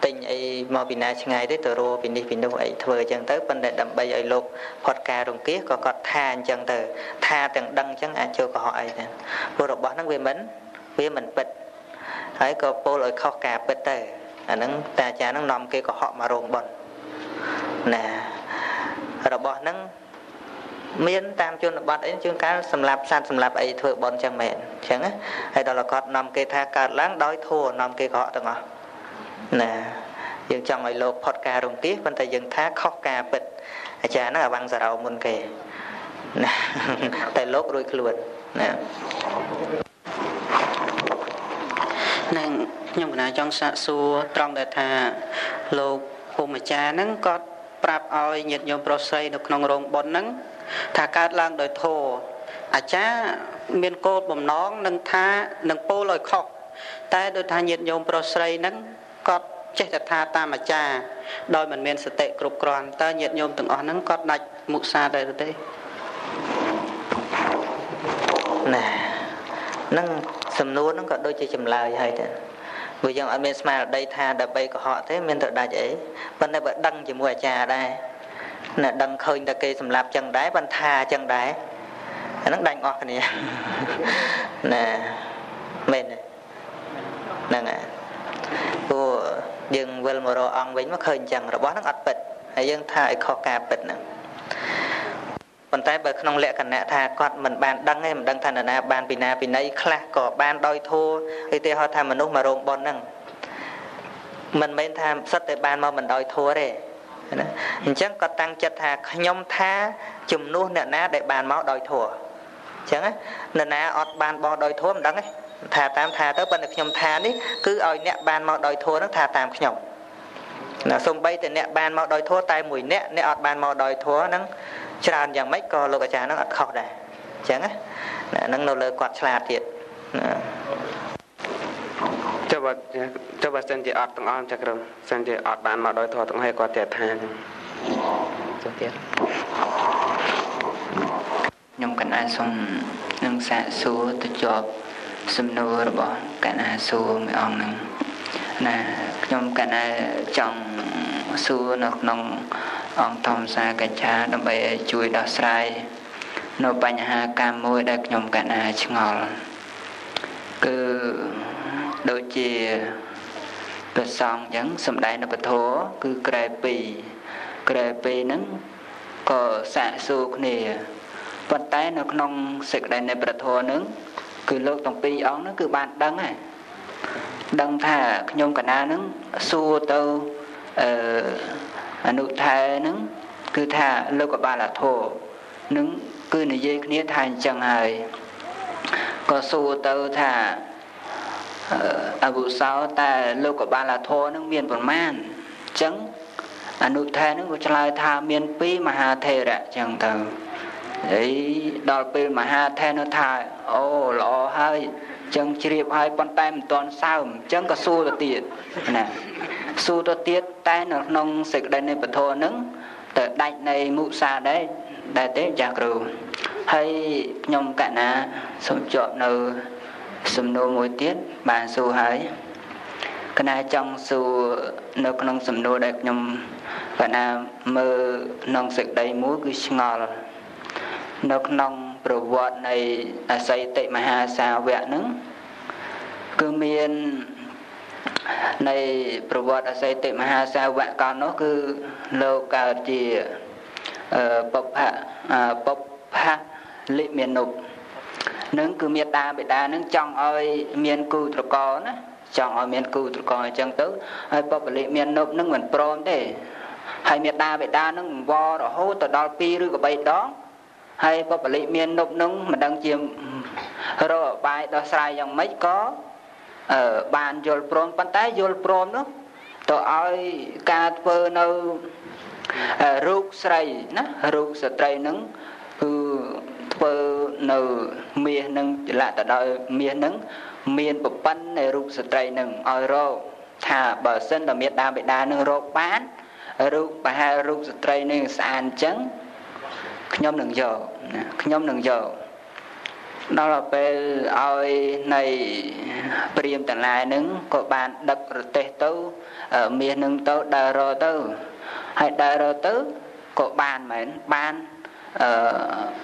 ទិញអីមកពីណាឆ្ងាយទេទៅរកពីនេះពីនោះអីធ្វើអញ្ចឹងទៅប៉ុន្តែដើម្បីឲ្យលោកផុតការរង្គៀសក៏គាត់ថាអញ្ចឹងទៅថាទាំងដឹងអញ្ចឹងអាចចូលកុហកអីទៅព្រោះរបស់ហ្នឹងវាមិនវាមិនពិតហើយក៏ពោលឲ្យខុសការពិតទៅអាហ្នឹងតែអាចារ្យហ្នឹងនាំគេកុហកមករោងប៉ុនណារបស់ហ្នឹងមានតាមជនបទអីជាងកាលសម្រាប់សត្វសម្រាប់អីធ្វើបន់ចឹងមែនអញ្ចឹងហើយដល់គាត់នាំគេថាកើតឡើងដោយធัวនាំគេកុហកទាំងអស់ ណាយើងចង់ឲ្យលោកផុតការរង្គៀសប៉ុន្តែយើងថាខុសការពិតអាចារ្យហ្នឹងអវង្សារោមុនគេណាតែលោករួចខ្លួនណានឹងខ្ញុំកណាចង់សាកសួរត្រង់ដែលថាលោកពុំអាចារ្យហ្នឹងគាត់ប្រាប់ឲ្យញាតិញោមប្រុសស្រីនៅក្នុងរោងបុណ្យហ្នឹងថាកើតឡើងដោយធម៌អាចារ្យមានគោលបំណងនឹងថានឹងពោលឲ្យខុសតែដូចថាញាតិញោមប្រុសស្រីហ្នឹង គាត់ចេះតែថាតាមអាចារ្យដោយមិនមានសតិគ្រប់គ្រាន់តើញាតិញោមទាំងអស់ហ្នឹងគាត់ដាច់មុសាដែរទេណានឹងសំណួរហ្នឹងក៏ដូចជាចម្លើយហើយដែរព្រោះយើងអត់មានស្មារតីថាដើម្បីកុហកទេមានទៅដាច់អីប៉ុន្តែបើដឹងជាមួយអាចារ្យដែរណាដឹងឃើញតែគេសម្លាប់ចឹងដែរប៉ុន្តែថាចឹងដែរអាហ្នឹងដាច់អស់គ្នាណាមែនហ្នឹងហើយព្រោះ យើងវិលមករកអង្គវិញមកឃើញចឹងរបស់ហ្នឹងអត់ពិតហើយយើងថាឲ្យខុសការពិតហ្នឹង ប៉ុន្តែបើក្នុងលក្ខណៈថាគាត់មិនបានដឹងទេមិនដឹងថានរណាបានពីណាពីណីខ្លះក៏បានដោយធัวឧទាហរណ៍ថាមនុស្សមករោងប៉ុនហ្នឹងមិនមែនថាសិតតែបានមកមិនដោយធัวទេណាអញ្ចឹងក៏តាំងចិត្តថាខ្ញុំថាជំនួសអ្នកណាដែលបានមកដោយធัวអញ្ចឹងណាណាអត់បានបោះដោយធัวមិនដឹងទេ ថាតាមថាទៅប៉ុន្តែខ្ញុំថានេះគឺឲ្យអ្នកបានមកដោយធัวហ្នឹងថាតាមខ្ញុំណាសំបីតែអ្នកបានមកដោយធัวតែមួយអ្នកអ្នកអត់បានមកដោយធัวហ្នឹងច្រើនយ៉ាងម៉េចក៏លោកអាចារ្យហ្នឹងអត់ខុសដែរអញ្ចឹងណាហ្នឹងនៅលើគាត់ឆ្លាតទៀតណាចុះបើចុះបើសិនជាអត់ទាំងអស់ចក្រមសិនជាអត់បានមកដោយធម៌ទាំងហើយគាត់តែថាអញ្ចឹងចុះទៀតខ្ញុំកណាសូមនឹងសាកសួរទៅជាប់ សំណួររបស់កណាសួរមួយអង្គហ្នឹងណាខ្ញុំកណាចង់សួរនៅក្នុងអង្គធម្មសាកច្ឆាដើម្បីឲ្យជួយដោះស្រាយនៅបញ្ហាកម្មមួយដែលខ្ញុំកណាឆ្ងល់គឺដូចជាព្រះសង្ឃអញ្ចឹងសំដែងនៅពធគឺក្រែ2ក្រែ2ហ្នឹងក៏សាកសួរគ្នាប៉ុន្តែនៅក្នុងសេចក្តីនៃព្រះធម៌ហ្នឹង គឺលោកទាំងពីរអង្គហ្នឹងគឺបានដឹងហើយដឹងថាខ្ញុំកណាហ្នឹងសួរទៅអឺអនុថែហ្នឹងគឺថាលោកកបាលធរនឹងគឺនិយាយគ្នាថាអញ្ចឹងហើយក៏សួរទៅថាអវុសោតែលោកកបាលធរនឹងមានប្រមាណអញ្ចឹងអនុថែនឹងក៏ឆ្លើយថាមាន2មហាថេរៈអញ្ចឹងទៅ ហើយដល់ពេលមហាថេរនោះថាអូល្អហើយចឹងជ្រាបហើយប៉ុន្តែមិនទាន់សើមអញ្ចឹងក៏សួរទៅទៀតណាសួរទៅទៀតតែនៅក្នុងសេចក្តីនៃពធហ្នឹងទៅដាច់នៃមុសាដែរដែរទេចាស់គ្រូហើយខ្ញុំកណាសូមជាប់នៅសំណួរមួយទៀតបានសួរហើយកណាចង់សួរនៅក្នុងសំណួរដែលខ្ញុំកណាមើលក្នុងសេចក្តីមួយគឺឆ្ងល់ នៅក្នុងប្រវត្តិនៃអសីតិមហាសាវកហ្នឹងគឺមាននៃប្រវត្តិអសីតិមហាសាវកកាលនោះគឺលោកកើតជាបុព្វបុព្វលិមេនុបនឹងគឺមេតាបិតានឹងចង់ឲ្យមានគូត្រកោណាចង់ឲ្យមានគូត្រកោអញ្ចឹងទៅហើយបុព្វលិមាននុបនឹងមិនព្រមទេហើយមេតាបិតានឹងវររហូតទៅដល់2ឬក៏3ដង ហើយបុព្វលិមាននុបនឹងមិនដឹងជារកអបាយដោះស្រាយយ៉ាងម៉េចក៏អឺបានយល់ព្រមប៉ុន្តែយល់ព្រមនោះទៅឲ្យការធ្វើនៅរូបស្រីណារូបស្ត្រីនឹងគឺធ្វើនៅមាសនឹងចលៈទៅដល់មាសនឹងមានប្រពន្ធនៃរូបស្ត្រីនឹងឲ្យរកថាបើសិនតែមេដាបេដានឹងរកបានរូបប្រហែលរូបស្ត្រីនឹងស្អាតអញ្ចឹង ខ្ញុំនឹងយកណាខ្ញុំនឹងយកដល់ពេលឲ្យនៃព្រាមទាំងឡាយនឹងក៏បានដឹករទេសទៅមាសនឹងទៅដើររទៅហើយដើររទៅក៏បានមែនបានអឺ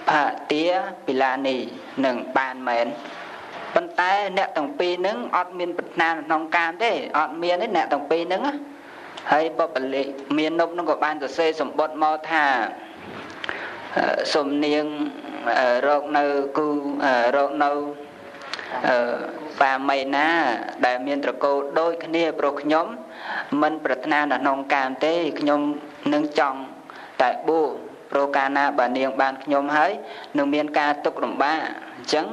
ផាទាពីឡានីនឹងបានមែនប៉ុន្តែអ្នកទាំងពីរនឹងអត់មានប្រាថ្នាក្នុងកាមទេអត់មានទេអ្នកទាំងពីរនឹងហើយបបលិមាននប់នឹងក៏បានសរសេរសម្បត្តិមកថា សំនៀងរកនៅគូរកនៅបាមីណាដែលមានត្រកូលដូចគ្នាប្រុសខ្ញុំ មិនប្រាថ្នានៅក្នុងកាមទេខ្ញុំនឹងចង់តែបួព្រោះកាលណាបើនាងបានខ្ញុំហើយនឹងមានការទុកលំបាកអញ្ចឹង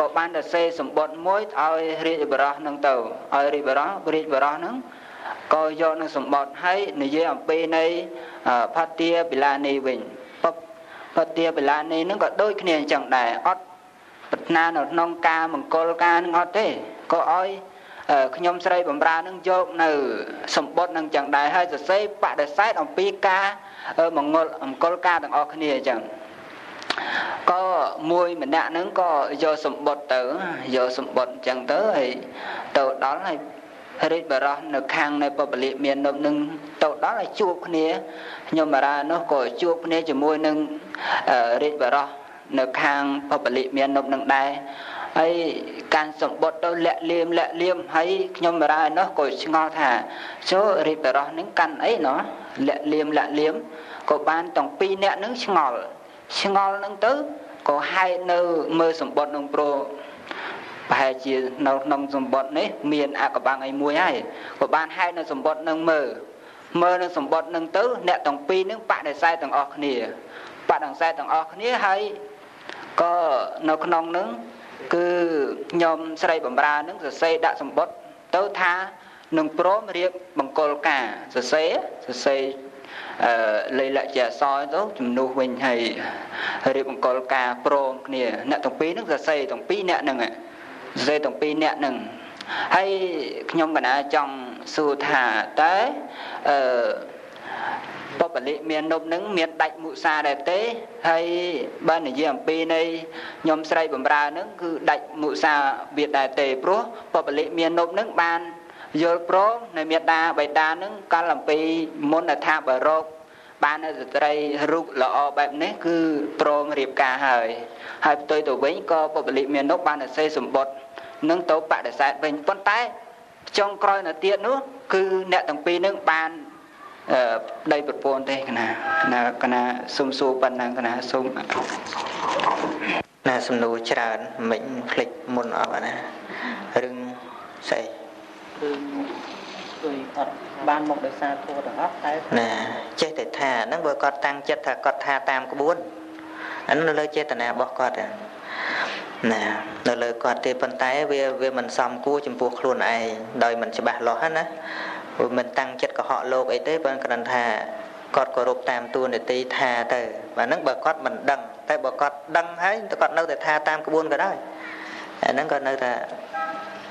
ក៏បានទៅសេសម្បត្តិមួយឲ្យរាជបរោះនឹងទៅឲ្យរាជបរោះរាជបរោះនឹងក៏យកនឹងសម្បត្តិហើយនិយាយអំពីនៃផាទាបិលានីវិញ ពទាបិលានីនឹងក៏ដូចគ្នាអញ្ចឹងដែរអត់ប្រាថ្នានៅក្នុងការមង្គលការនឹងអត់ទេក៏ឲ្យខ្ញុំស្រីបំរើនឹងយកនៅសម្បត្តិនឹងចឹងដែរហើយសរសេរបដិសេធអំពីការមង្គលមង្គលការទាំងអស់គ្នាអញ្ចឹងក៏មួយម្នាក់ហ្នឹងក៏យកសម្បត្តិទៅយកសម្បត្តិអញ្ចឹងទៅហើយទៅដល់ហើយ រាជបរោះនៅខាងនៅបបលិមាននប់នឹងទៅដល់ឲ្យជួបគ្នាខ្ញុំបារានោះក៏ជួបគ្នាជាមួយនឹងរាជបរោះនៅខាងបបលិមាននប់នឹងដែរហើយការសម្បត្តិទៅលាក់លៀមលាក់លៀមហើយខ្ញុំបារានោះក៏ឆ្ងល់ថាចូលរាជបរោះនឹងកាន់អីណោះលាក់លៀមលាក់លៀមក៏បានទាំងពីរនាក់នឹងឆ្ងល់ឆ្ងល់ហ្នឹងទៅក៏ហែកនៅមើលសម្បត្តិនឹងព្រោះ ប្រហែលជានៅក្នុងសម្បត្តិនេះមានអកបាំងអីមួយហើយក៏បានហែកនៅសម្បត្តិនឹងមើលមើលនៅសម្បត្តិនឹងទៅអ្នកទាំងពីរនឹងបដិសេធទាំងអស់គ្នាបដិសេធទាំងអស់គ្នាហើយក៏នៅក្នុងនឹងគឺខ្ញុំស្រីបំរើនឹងសរសេរដាក់សម្បត្តិទៅថានឹងព្រមរៀបបង្គោលការសរសេរសរសេរអឺលេខលក្ខជាអសរទៅជំនួសវិញហើយរៀបបង្គោលការព្រមគ្នាអ្នកទាំងពីរនឹងសរសេរទាំងពីរអ្នកនឹង សរសេរទាំងពីរអ្នកនឹងហើយខ្ញុំកណាចង់សួរថាតើអឺបបលិមាននប់នឹងមានដាច់មុសាដែរទេហើយបើនិយាយអំពីនៃខ្ញុំស្រីបំរើនឹងគឺដាច់មុសាវាដែរទេព្រោះបបលិមាននប់នឹងបានយល់ព្រមនៅមេដាបៃតានឹងកាលអំពីមុនថាបរោគបាននៅស្ត្រីរូបល្អបែបនេះគឺព្រមរៀបការហើយហើយផ្ទុយទៅវិញក៏បបលិមាននោះបានសេសម្បត្តិ នឹងទៅបដិសេធវិញប៉ុន្តែចុងក្រោយនៅទៀតនោះគឺអ្នកទាំងពីរនឹងបានប្តីប្រពន្ធទេកណាណាកណាសុំសួរប៉ុណ្ណឹងកណាសុំណាសំណួរច្រើនមិនភ្លេចមុនអត់ណារឿងស្អីគឺជួយអត់បានមកដោយសារធัวទាំងអស់តែណាចេះតែថាហ្នឹងបើគាត់តាំងចិត្តថាគាត់ថាតាមក្បួនអានោះនៅលើចេតនារបស់គាត់ ណានៅលើគាត់ទេប៉ុន្តែវាវាមិនសមគួរចំពោះខ្លួនឯងដោយមិនច្បាស់លាស់ណាព្រោះមិនតាំងចិត្តកុហកលោកអីទេប៉ុន្តែគ្រាន់ថាគាត់គោរពតាមទួនាទីថាទៅបាទហ្នឹងបើគាត់មិនដឹងតែបើគាត់ដឹងហើយគាត់នៅតែថាតាមក្បួនក៏ដោយអាហ្នឹងក៏នៅតែ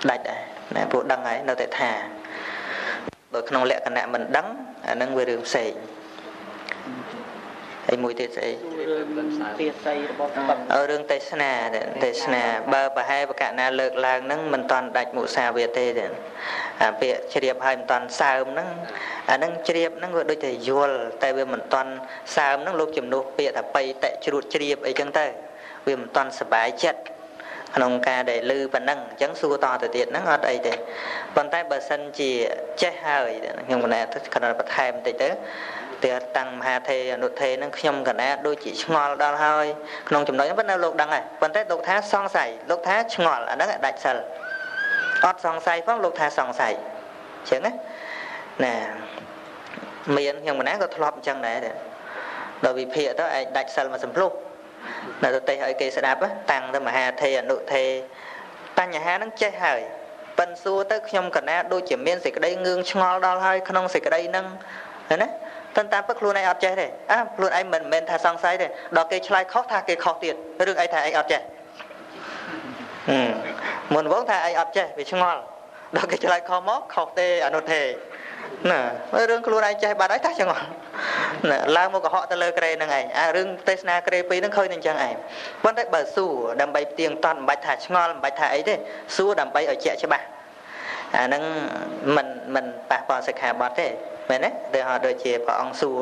ដាច់ដែរណាព្រោះដឹងហើយនៅតែថាបើក្នុងលក្ខណៈមិនដឹងអាហ្នឹងវារឿងផ្សេងហើយមួយទៀតស្អី ទាស័យរបស់អឺរឿងទេសនាទេសនាបើប្រហែលបកណាលើកឡើងហ្នឹងមិនតាន់ដាច់មុសាវាទេទេអាពាក្យជ្រាបហើយមិនតាន់សើមហ្នឹងអាហ្នឹងជ្រាបហ្នឹងវាដូចតែយល់តែវាមិនតាន់សើមហ្នឹងលោកជំនួសពាក្យថាបៃតជ្រួតជ្រាបអីចឹងទៅវាមិនតាន់សบายចិត្តក្នុងការដែលលឺប៉ុណ្ណឹងអញ្ចឹងសួរតទៅទៀតហ្នឹងអត់អីទេប៉ុន្តែបើសិនជាចេះហើយខ្ញុំគណែគ្រាន់តែបន្ថែមបន្តិចទៅ តែតាំងមហាធេអនុធេនឹងខ្ញុំកណាដូចជាឆ្ងល់ដល់ហើយក្នុងចំណុចហ្នឹងប៉ុន្តែលោកដឹងហើយប៉ុន្តែលោកថាសង្ស័យលោកថាឆ្ងល់អាហ្នឹងដាច់សិលអត់សង្ស័យផងលោកថាសង្ស័យអញ្ចឹងណាណាមានខ្ញុំកណាក៏ធ្លាប់អញ្ចឹងដែរដល់វិភាគទៅឯងដាច់សិលមកសំភ្លុះនៅទៅទេសឲ្យគេស្ដាប់តាំងទៅមហាធេអនុធេបញ្ហាហ្នឹងចេះហើយប៉ិនសួរទៅខ្ញុំកណាដូចជាមានសេចក្តីងឿងឆ្ងល់ដល់ហើយក្នុងសេចក្តីហ្នឹងណា ប៉ុន្តែពិតខ្លួនឯងអត់ចេះទេអើខ្លួនឯងមិនមែនថាសង្ស័យទេដល់គេឆ្លើយខុសថាគេខុសទៀតរឿងអីថាឯងអត់ចេះមុនវងថាឯងអត់ចេះវាឆ្ងល់ដល់គេឆ្លើយខុសមកខុសទេអនុទេណារឿងខ្លួនឯងចេះបាត់ហើយថាឆ្ងល់ណាឡើងមកកុហកទៅលើក្រេនឹងឯងអារឿងទេសនាក្រេពីរនឹងឃើញតែអញ្ចឹងឯងប៉ុន្តែបើសួរដើម្បីផ្ទៀងតន់មិនបាច់ថាឆ្ងល់មិនបាច់ថាអីទេសួរដើម្បីឲ្យជាក់ច្បាស់អាហ្នឹងមិនមិនប៉ះពាល់សិក្ខាបទទេ មែនទេដែលហៅដូចជាព្រះអង្គសួរ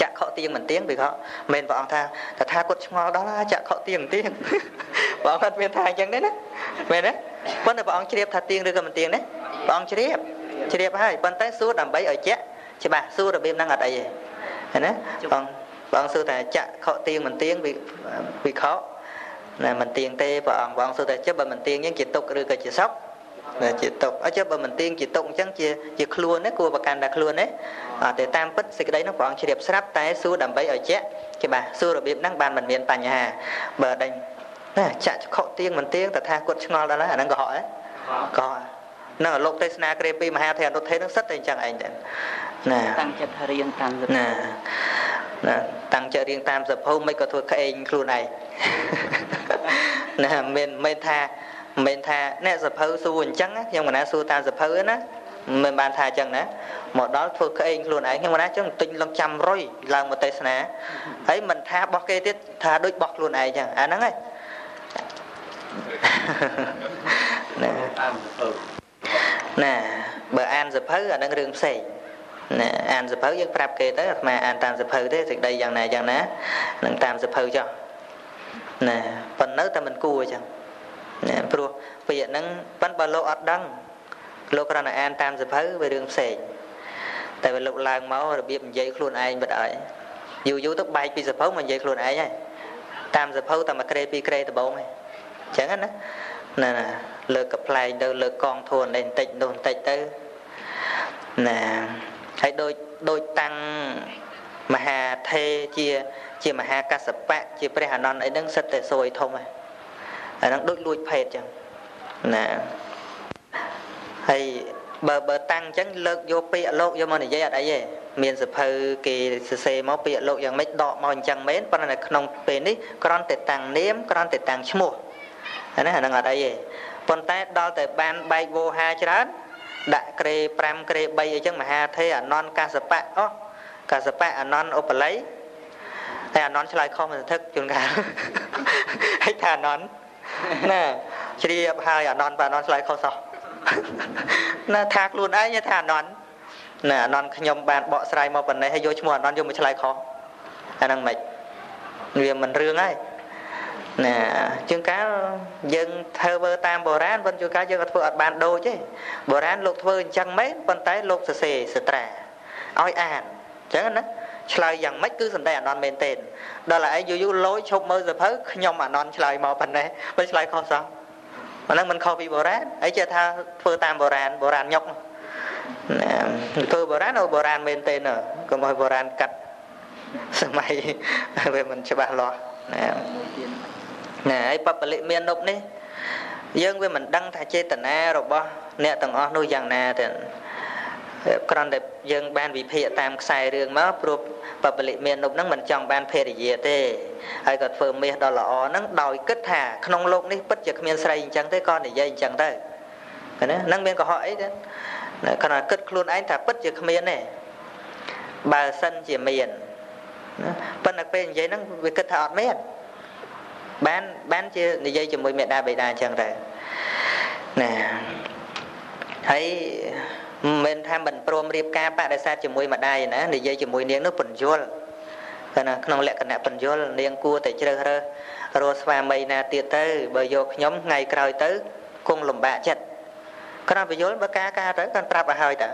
ចក្ខុទៀងមិនទៀងពីក៏មិនព្រះអង្គថាតថាគាត់ឆ្ងល់ដល់ចក្ខុទៀងមិនទៀងព្រះអង្គគាត់មានថាអញ្ចឹងទេណាមែនទេប៉ុន្តែព្រះអង្គជ្រាបថាទៀងឬក៏មិនទៀងទេព្រះអង្គជ្រាបជ្រាបហើយប៉ុន្តែសួរដើម្បីឲ្យជាក់ច្បាស់សួររបៀបហ្នឹងអត់អីទេណាបងបងសួរថាចក្ខុទៀងមិនទៀងវិខណាមិនទៀងទេព្រះអង្គបងសួរថាចុះបើមិនទៀងអញ្ចឹងជាទុកឬក៏ជាសុខ ជាទុកអញ្ចឹងបើមិនទៀងជាទុកអញ្ចឹងជាជាខ្លួនណាគួរប្រកាន់តែខ្លួនណាអត់ទេតាមពិតសេចក្តីនោះព្រះអង្គជ្រាបស្រាប់តែសួរដើម្បីឲ្យជាក់ច្បាស់សួររបៀបហ្នឹងបានមិនមានបញ្ហាបើដេញណាចាក់ខុទៀងមិនទៀងតថាគាត់ឆ្ងល់ដល់ហើយអាហ្នឹងក៏ហក់ដែរក៏នឹងលោកទេសនាក្រេពីមហាធិអនុធេនឹងសិតតែអញ្ចឹងឯងដែរណាតាំងចិត្តរៀនតាមណាណាតាំងចិត្តរៀងតាមសភៅមិនក៏ធ្វើក្អេងខ្លួនឯងណាមិនមិនថា មិនថាអ្នកសភៅសួរអញ្ចឹងខ្ញុំកណាសួរតាមសភៅណាមិនបានថាអញ្ចឹងណាមកដល់ធ្វើក្អេងខ្លួនឯងខ្ញុំកណាអញ្ចឹងទិញឡើងចាំរុយឡើងមកទេសនាហើយមិនថាបោះគេទៀតថាដូចបោះខ្លួនឯងអញ្ចឹងអាហ្នឹងហើយណាណាបើអានសភៅអានឹងរឿងផ្សេងណាអានសភៅយើងប្រាប់គេទៅអាត្មាអានតាមសភៅទេសេចក្តីយ៉ាងណាយ៉ាងណានឹងតាមសភៅចុះណាប៉ុន្តែតែមិនគួរអញ្ចឹង ណាព្រោះពាក្យហ្នឹងប៉ិនបើលោកអត់ដឹងលោកគ្រាន់តែអានតាមសភៅវារឿងផ្សេងតែបើលោកឡើងមករបៀបនិយាយខ្លួនឯងបាត់ហើយយូរយូរទៅបែកពីសភៅមកនិយាយខ្លួនឯងហើយតាមសភៅតែមួយក្រេពីរក្រេដំបងហ្នឹងអញ្ចឹងណាណាលើកកប្លែងទៅលើកកងធួននេះបន្តិចនោះបន្តិចទៅណាហើយដូចដូចតាំងមហាថេជាជាមហាកសបៈជាព្រះអនន្តអីហ្នឹងសិតតែសួយធំហ្នឹង អាហ្នឹងដូចលួចភេទចឹងណាហើយបើបើតាំងអញ្ចឹងលើកយកពាក្យលោកយកមកនិយាយអត់អីទេមានសភៅគេសរសេរមកពាក្យលោកយ៉ាងម៉េចដកមកអញ្ចឹងមែនប៉ុន្តែក្នុងពេលនេះគ្រាន់តែតាំងនាមគ្រាន់តែតាំងឈ្មោះអាហ្នឹងអាហ្នឹងអត់អីទេប៉ុន្តែដល់តែបានបែកវោហាច្រើនដាក់ក្រេ5ក្រេ3អីចឹងមហាធេអនន្តកសបៈអូកសបៈអនន្តឧបល័យតែអនន្តឆ្លើយខុសមិនសន្ធឹកជួនកាលហើយថាអនន្ត ណាជ្រាបហើយអនន្តបើអនន្តឆ្លើយខុសសោះណាថាខ្លួនឯងថាអនន្តណាអនន្តខ្ញុំបានបកស្រាយមកប៉ុណ្ណេះហើយយកឈ្មោះអនន្តយកមកឆ្លើយខុសអាហ្នឹងមិនវាមិនរឿងហើយណាជាងកាលយើងធ្វើតាមបុរាណប៉ុន្តែជួនកាលយើងអត់ធ្វើអត់បានដូចទេបុរាណលោកធ្វើអញ្ចឹងមែនប៉ុន្តែលោកសរសេរសត្រាឲ្យអានអញ្ចឹងណា ឆ្លើយយ៉ាងម៉េចគឺសំដីអនន្តមែនទេដល់ឯងយូរយូរលយឈប់មើលសភៅខ្ញុំអនន្តឆ្លើយមកប៉ុណ្ណេះមិនឆ្លើយខុសសោះអាហ្នឹងមិនខុសពីបុរាណអីចេះថាធ្វើតាមបុរាណបុរាណញុកណាធ្វើបុរាណអូបុរាណមែនទេណាកុំឲ្យបុរាណកាត់សម័យវាមិនច្បាស់លាស់ណាណាហើយបបលិមាននុបនេះយើងវាមិនដឹងថាចេតនារបស់អ្នកទាំងអស់នោះយ៉ាងណាទេ គ្រាន់តែយើងបានវិភាគតាមខ្សែរឿងមកព្រោះបបលិមាននុបហ្នឹងមិនចង់បានភេរយាទេហើយក៏ធ្វើមាសដ៏ល្អហ្នឹងដោយគិតថាក្នុងโลกនេះពិតជាគ្មានស្រីអញ្ចឹងទេក៏និយាយអញ្ចឹងទៅណាហ្នឹងមានកុហកអីទេគ្រាន់តែគិតខ្លួនឯងថាពិតជាគ្មានទេបើសិនជាមានណាប៉ុន្តែពេលនិយាយហ្នឹងវាគិតថាអត់មានបានបានជានិយាយជាមួយមេដាបេដាអញ្ចឹងដែរណាហើយ មិនមែនថាមិនព្រមរៀបការបដិសេធជាមួយម្ដាយណានិយាយជាមួយនាងនោះបញ្យល់តែណាក្នុងលក្ខណៈបញ្យល់នាងគួរតែជ្រើសរើសរកស្វាមីណាទៀតទៅបើយកខ្ញុំថ្ងៃក្រោយទៅគង់លំបាកចិត្តគ្រាន់បញ្យល់បើការការទៅគាត់ប្រាប់ឲ្យហើយតើ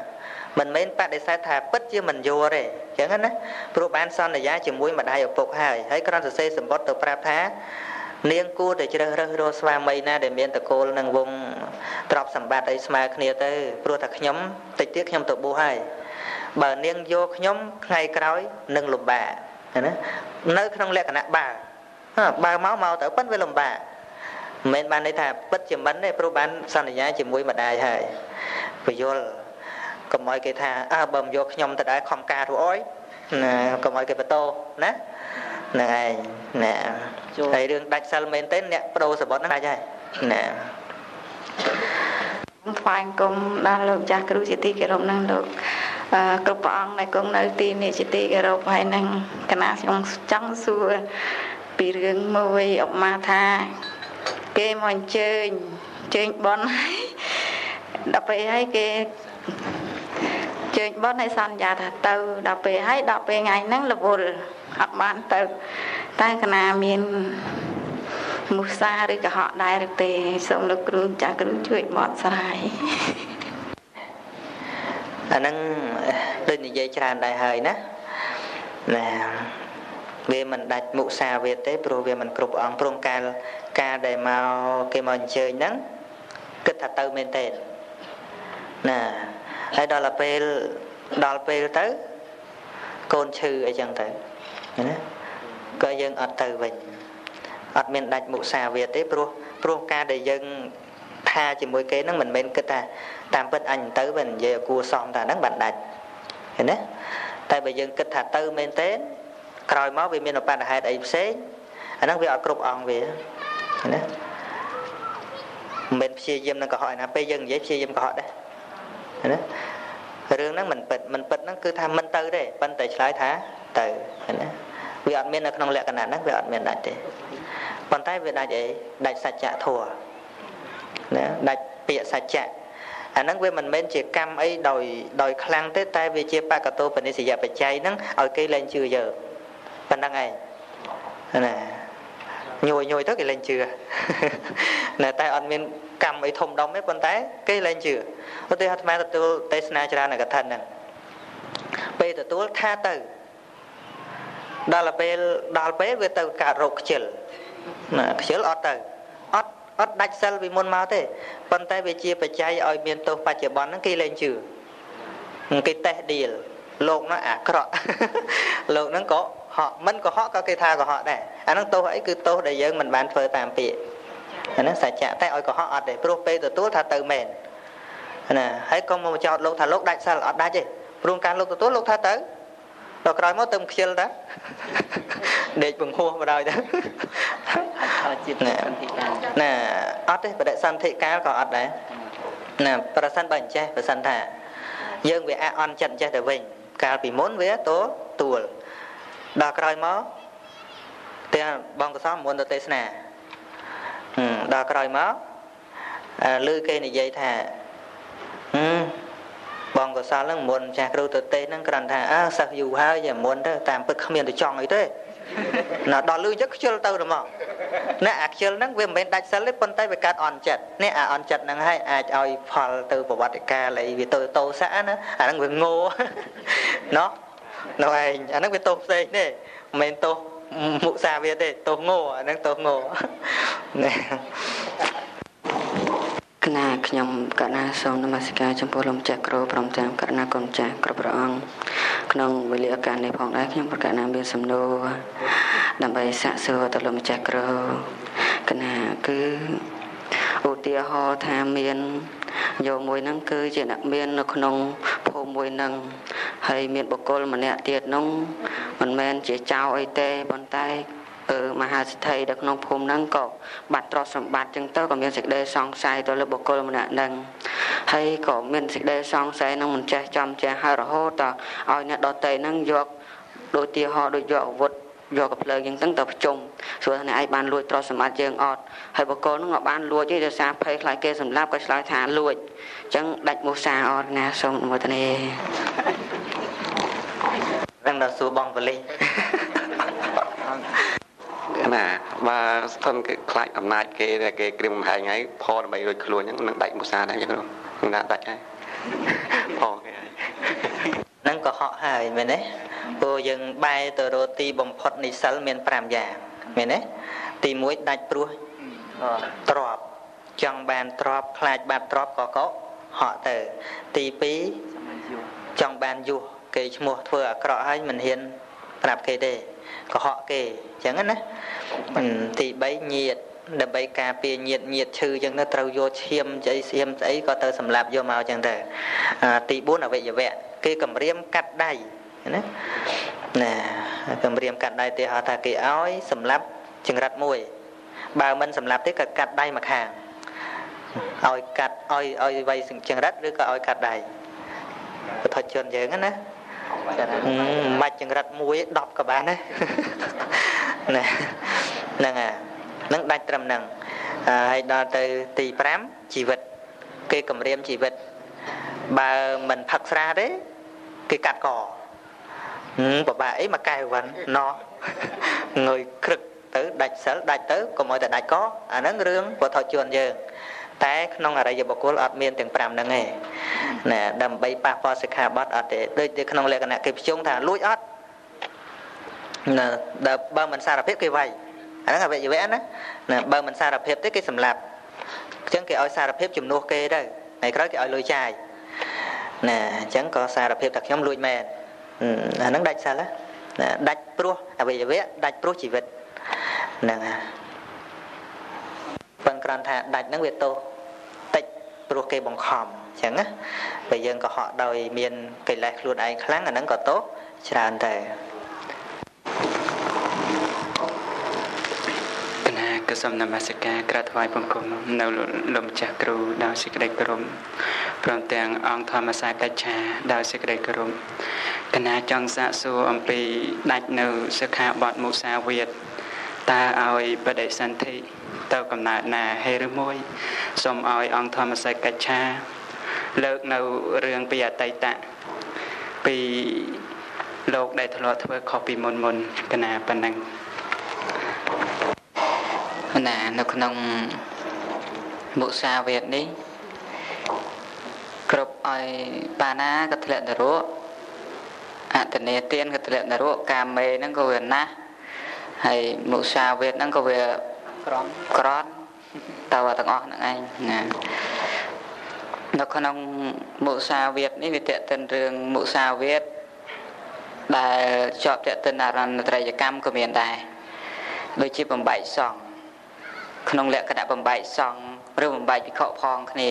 មិនមែនបដិសេធថាពិតជាមិនយល់ទេអញ្ចឹងណាព្រោះបានសន្យាជាមួយម្ដាយឪពុកហើយហើយគ្រាន់សរសេរសម្បត្តិទៅប្រាប់ថា នាងគួរតែជ្រើសរើសរកស្វាមីណាដែលមានតកូលនឹងវងទ្រព្យសម្បត្តិអីស្មើគ្នាទៅព្រោះតែខ្ញុំតិចទៀតខ្ញុំទៅបួសហើយបើនាងយកខ្ញុំថ្ងៃក្រោយនឹងលំបាកណានៅក្នុងលក្ខណៈបើបើមកមកទៅប៉ិនវាលំបាកមិនមែនបានន័យថាពិតជាមិនទេព្រោះបានសន្យាជាមួយម្ដាយហើយពយល់កុំឲ្យគេថាអើបើមិនយកខ្ញុំទៅដែរខំការរួអយណាកុំឲ្យគេបន្ទោណាហ្នឹងឯងណាហើយរឿងដាច់សិលមែនទេអ្នកបដូរសបុតហ្នឹងដាច់ហើយណាថ្វាយគុំដល់លោកចាស់គ្រូជាទីគោរពនឹងលោកគ្រប់ព្រះអង្គដែលគង់នៅទីនេះជាទីគោរពហើយនឹងគណៈខ្ញុំចង់សួរពីរឿងមួយអបមាថាគេមកអញ្ជើញអញ្ជើញបនហើយដល់ពេលហើយគេជើញបនឲ្យសន្យាថាទៅដល់ពេលហើយដល់ពេលថ្ងៃហ្នឹងរវល់ អត់បានទៅតែកណាមានមុសាឬកុហកដែរឬទេសូមលោកគ្រូចាស់គ្រូជួយបកស្រាយអាហ្នឹងដូចនិយាយច្រើនដែរហើយណាណាវាមិនដាច់មុសាវាទេព្រោះវាមិនគ្រប់អង្គព្រមកាលការដែលមកគេមកអញ្ជើញហ្នឹងគិតថាទៅមែនទេណាហើយដល់ពេលដល់ពេលទៅកូនឈឺអីចឹងទៅ ណាក៏យើងអត់ទៅវិញអត់មានដាច់មុសាវាទេព្រោះព្រោះការដែលយើងថាជាមួយគេហ្នឹងមិនមែនគិតថាតាមពិតអញទៅវានិយាយឲ្យគួសមតែហ្នឹងបានដាច់ឃើញទេតែបើយើងគិតថាទៅមែនទេក្រោយមកវាមានបញ្ហាហេតុអីផ្សេងអាហ្នឹងវាអត់គ្រប់អង្គវាឃើញទេមិនមែនព្យាយាមនឹងកុហកឯណាពេលយើងនិយាយព្យាយាមកុហកដែរឃើញទេរឿងហ្នឹងមិនពិតមិនពិតហ្នឹងគឺថាមិនទៅទេប៉ុន្តែឆ្លើយថាទៅឃើញទេ វាអត់មាននៅក្នុងលក្ខណៈហ្នឹងវាអត់មានដាច់ទេប៉ុន្តែវាដាច់អីដាច់សច្ចធម៌ណាដាច់ពាក្យសច្ចៈអាហ្នឹងវាមិនមែនជាកម្មអីដោយដោយខ្លាំងទេតែវាជាបកតោបនិសយបច្ច័យហ្នឹងឲ្យគេលែងជឿយើងប៉ុណ្្នឹងឯងណាញយញយទៅគេលែងជឿណាតែអត់មានកម្មអីធំដុំទេប៉ុន្តែគេលែងជឿឧទាហរណ៍អាត្មាទទួលទេសនាច្រើននៅកថាហ្នឹងពេលទទួលថាទៅ ដល់ពេលដល់ពេលវាទៅកើតរោគខ្ជិលណាខ្ជិលអត់ទៅអត់អត់ដាច់សិលពីមុនមកទេប៉ុន្តែវាជាបច្ច័យឲ្យមានទោសបច្ចុប្បន្នហ្នឹងគេលែងជឿគេតេះឌីលលោកហ្នឹងអាក្រក់លោកហ្នឹងក៏ហក់មិនកុហកក៏គេថាកុហកដែរអាហ្នឹងទោសអីគឺទោសដែលយើងមិនបានធ្វើតាមពាក្យអាហ្នឹងសច្ចៈតែឲ្យកុហកអត់ទេព្រោះពេលទទួលថាទៅមែនណាហើយកុំមកចោតលោកថាលោកដាច់សិលអត់ដាច់ទេព្រោះការលោកទទួលលោកថាទៅ ដល់ក្រោយមកទៅខ្ជិលតាដេកបង្ហោះមកដល់ទៅណាអត់ទេបដិសន្ធិកាលក៏អត់ដែរណាប្រសិនបើអញ្ចេះប្រសិនថាយើងវាអអន់ចិត្តអញ្ចេះទៅវិញកាលពីមុនវាតួទួលដល់ក្រោយមកទាំងបងកសមមុនទៅទេសនាដល់ក្រោយមកឮគេនិយាយថា បងកសលហ្នឹងមុនចាស់គ្រូទៅទេសហ្នឹងគ្រាន់ថាអើសិស្សយូរហើយយ៉ាមុនទៅតាមពិតគ្មានទៅចង់អីទេណាដល់លឺចឹងខ្ជិលទៅទៅមកណាអាខ្ជិលហ្នឹងវាមិនមែនដាច់សិលទេប៉ុន្តែវាកាត់អន់ចិត្តនេះអាអន់ចិត្តហ្នឹងហើយអាចឲ្យផលទៅប្រវត្តិកាលអីវាទៅតោសៈណាអាហ្នឹងវាងោណោះនោះឯងអាហ្នឹងវាទោសផ្សេងទេមិនមែនទោសមុសាវាទេទោសងោអាហ្នឹងទោសងោណាគណៈ ខ្ញុំកណាសូមនមស្ការចំពោះលោកម្ចាស់គ្រូព្រមទាំងកណាកូនចាស់គ្រប់ព្រះអង្គក្នុងវេលាឱកាសនេះផងដែរខ្ញុំប្រកាសណាមានសំណួរដើម្បីសាកសួរទៅលោកម្ចាស់គ្រូគណៈគឺឧទាហរណ៍ថាមានយកមួយហ្នឹងគឺជាអ្នកមាននៅក្នុងភូមិមួយហ្នឹងហើយមានបុគ្គលម្នាក់ទៀតនោះមិនមែនជាចៅអីទេប៉ុន្តែ មហាសិទ្ធិនៅក្នុងភូមិហ្នឹងក៏បាត់ទ្រព្យសម្បត្តិចឹងទៅក៏មានសេចក្តីសង្ស័យទៅលើបុគ្គលម្នាក់ហ្នឹងហើយក៏មានសេចក្តីសង្ស័យហ្នឹងមិនចេះចំចេះហើយរហូតដល់ឲ្យអ្នកដតីហ្នឹងយកដូចទីហោដូចយកអាវុធយកកំភ្លើងយ៉ាងហ្នឹងទៅប្រជុំសួរថាអ្នកឯងបានលួចទ្រព្យសម្បត្តិយើងអត់ហើយបកគលហ្នឹងក៏បានលួចទេដោយសារភ័យខ្លាចគេសម្លាប់ក៏ឆ្លើយថាលួចអញ្ចឹងដាច់មុសាអត់ណាសូមអនុមោទនារឹងដល់សួរបងបលិ ណាបើស្ថិនគេខ្លាចអំណាចគេគេក្រៀមកំហែងហើយផលដើម្បីរួចខ្លួនហ្នឹងនឹងដាច់មុសាដែរចឹងហ្នឹងណាដាច់ហើយផលគេហើយហ្នឹងក៏ហក់ហើយមែនទេព្រោះយើងបែរទៅរកទីបំផុតនៃសិលមាន5យ៉ាងមែនទេទី1ដាច់ព្រោះទ្របចង់បានទ្របខ្លាចបាត់ទ្របក៏កោហក់ទៅទី2ចង់បានយុះគេឈ្មោះធ្វើអាក្រក់ហើយមិនហ៊ានប្រាប់គេទេ កុហកគេអញ្ចឹងណាទី3ញាតដើម្បីការពារញាតញាតឈឺអញ្ចឹងទៅត្រូវយកឈាមស្អីសៀមស្អីក៏ទៅសម្លាប់យកមកអញ្ចឹងទៅទី4អវយវៈគេគម្រាមកាត់ដៃណាណាគម្រាមកាត់ដៃទេហៅថាគេឲ្យសម្លាប់ចង្រិតមួយបើមិនសម្លាប់ទេក៏កាត់ដៃមួយខាងឲ្យកាត់ឲ្យឲ្យវៃចង្រិតឬក៏ឲ្យកាត់ដៃពុទ្ធជនយើងណា មិនចង្រិតមួយ10ក៏បានដែរណាហ្នឹងអានឹងដាច់ត្រឹមហ្នឹងហើយដល់ទៅទី5ជីវិត គេគម្រាមជីវិត បើមិនផឹកស្រាទេគេកាត់កបបាក់អីមកកែវិនណោះងើយក្រឹកទៅដាច់សិលដាច់ទៅកុំឲ្យតែដាច់កអាហ្នឹងរឿងពុទ្ធជនយើងតែក្នុងអរិយបុគ្គលអត់មានទាំង5ហ្នឹងទេ ណាដើម្បីប៉ះពាល់សិក្ខាបទអត់ទេដូចនៅក្នុងលក្ខណៈគេភ្ជុងថាលួចអត់ណាដល់បើមិនសារភាពគេវាយអាហ្នឹងអវិជ្ជវៈណាណាបើមិនសារភាពទេគេសម្លាប់អញ្ចឹងគេឲ្យសារភាពជំនួសគេទៅថ្ងៃក្រោយគេឲ្យលុយចាយណាអញ្ចឹងក៏សារភាពថាខ្ញុំលួចមែនអាហ្នឹងដាច់សិលណាដាច់ព្រោះអវិជ្ជវៈដាច់ព្រោះជីវិតហ្នឹងហើយប៉ុន្តែគ្រាន់ថាដាច់ហ្នឹងវាទោសតិចព្រោះគេបង្ខំអញ្ចឹងណាបើយើងកុហកដោយមានកិលេសខ្លួនឯងខ្លាំងអាហ្នឹងក៏ទោសច្រើនដែរក៏សូមនមស្ការក្រាបថ្វាយបង្គំនៅលោកម្ចាស់គ្រូដោយសេចក្តីគោរពព្រមទាំងអង្គធម្មសាកិច្ឆាដោយសេចក្តីគោរពកណាចង់សាកសួរអំពីដាច់នៅសិក្ខាបទមុសាវាទតើឲ្យបដិសន្ធិទៅកំណើតណាហេឬមួយសូមឲ្យអង្គធម្មសិកិច្ឆា លើកនៅរឿងពីអតីតៈពីលោកដែលធ្លាប់ធ្វើខុសពីមុនមុនកណាប៉ុណ្ណឹងណានៅក្នុងមុសាវាទនេះគ្រប់ឲ្យបាណាក៏ធ្លាក់ទៅរកអអតនេទានក៏ទម្លាក់នរកកាមេហ្នឹងក៏វាណាស់ហើយមុសាវេតហ្នឹងក៏វាក្រន់ក្រន់តើទាំងអស់ហ្នឹងឯងណា នៅក្នុងមុសាវេតនេះវាតេតិនរឿងមុសាវេតដែលជាប់តេតិនអរណត្រយកម្មក៏មានដែរដូចជាបំបែកសង្ឃក្នុងលក្ខណៈបំបែកសង្ឃឬបំបែកភិក្ខុផងគ្នា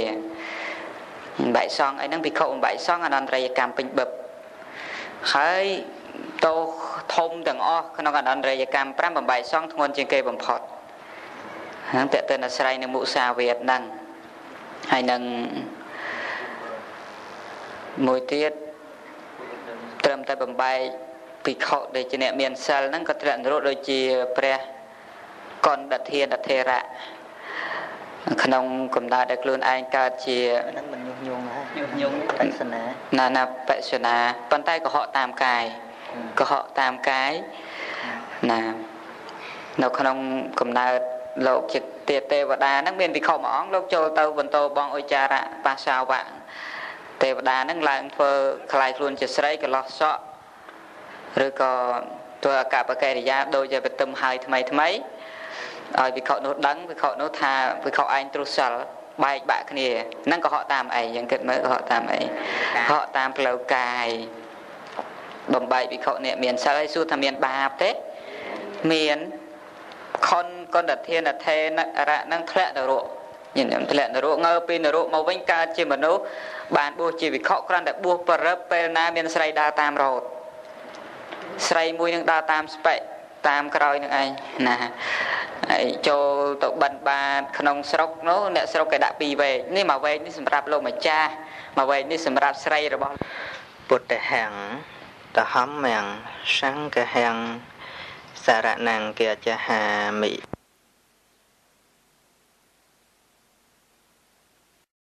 បំបែកសង្ឃអីហ្នឹងភិក្ខុបំបែកសង្ឃអនន្តរយកម្មពេញបឹបហើយតោធំទាំងអស់ក្នុងអនន្តរយកម្ម5បំបែកសង្ឃធ្ងន់ជាងគេបំផុតហ្នឹងតេតិនអាស្រ័យនៅមុសាវេតហ្នឹងហើយនឹង មួយទៀតត្រឹមតែបំបែកភិក្ខុដែលជាអ្នកមានសិលហ្នឹងក៏ត្រាក់នរោដូចជាព្រះកណ្ដធានធេរៈក្នុងកំណើតដែលខ្លួនឯងកើតជាហ្នឹងមិនញុះញង់ហើយញុះញង់បស្សនាណាណាបស្សនាប៉ុន្តែកុហកតាមកាយកុហកតាមកាយណានៅក្នុងកំណើតលោកជាទេទេវតាហ្នឹងមានវិខមួយអង្គលោកចូលទៅបន្តបងអុចារៈបាសាវៈ ទេវតាហ្នឹងឡើងធ្វើខ្លាយខ្លួនជាស្រីកន្លោះសក់ឬក៏ធ្វើអកប្បកិរិយាដូចជាបតិមហើយថ្មីថ្មីឲ្យវិខនោះដឹងវិខនោះថាវិខឯងទ្រុសិលបែកបាក់គ្នាហ្នឹងក៏ហក់តាមឯងយើងគិតមើលក៏ហក់តាមឯងហក់តាមផ្លូវកាយបំបែកវិខនេះមានសិលហើយសួរថាមានបាបទេមានខុនកណ្ដធានថេនរៈនឹងធ្លាក់នរកញញឹមធ្លាក់នរកងើពីនរកមកវិញកើតជាមនុស្ស បានបួសជាវិខគ្រាន់តែបួសបរិបពេលណាមានស្រីដើរតាមរោតស្រីមួយនឹងដើរតាមស្ពេកតាមក្រោយនឹងឯងណាហើយចូលទៅបិណ្ឌបាតក្នុងស្រុកនោះអ្នកស្រុកគេដាក់ពីរវែកនេះមួយវែកនេះសម្រាប់លោកម្ចាស់មួយវែកនេះសម្រាប់ស្រីរបស់ពុទ្ធហੰតហម្មំសង្ឃហੰសារណង្គាចហាមិ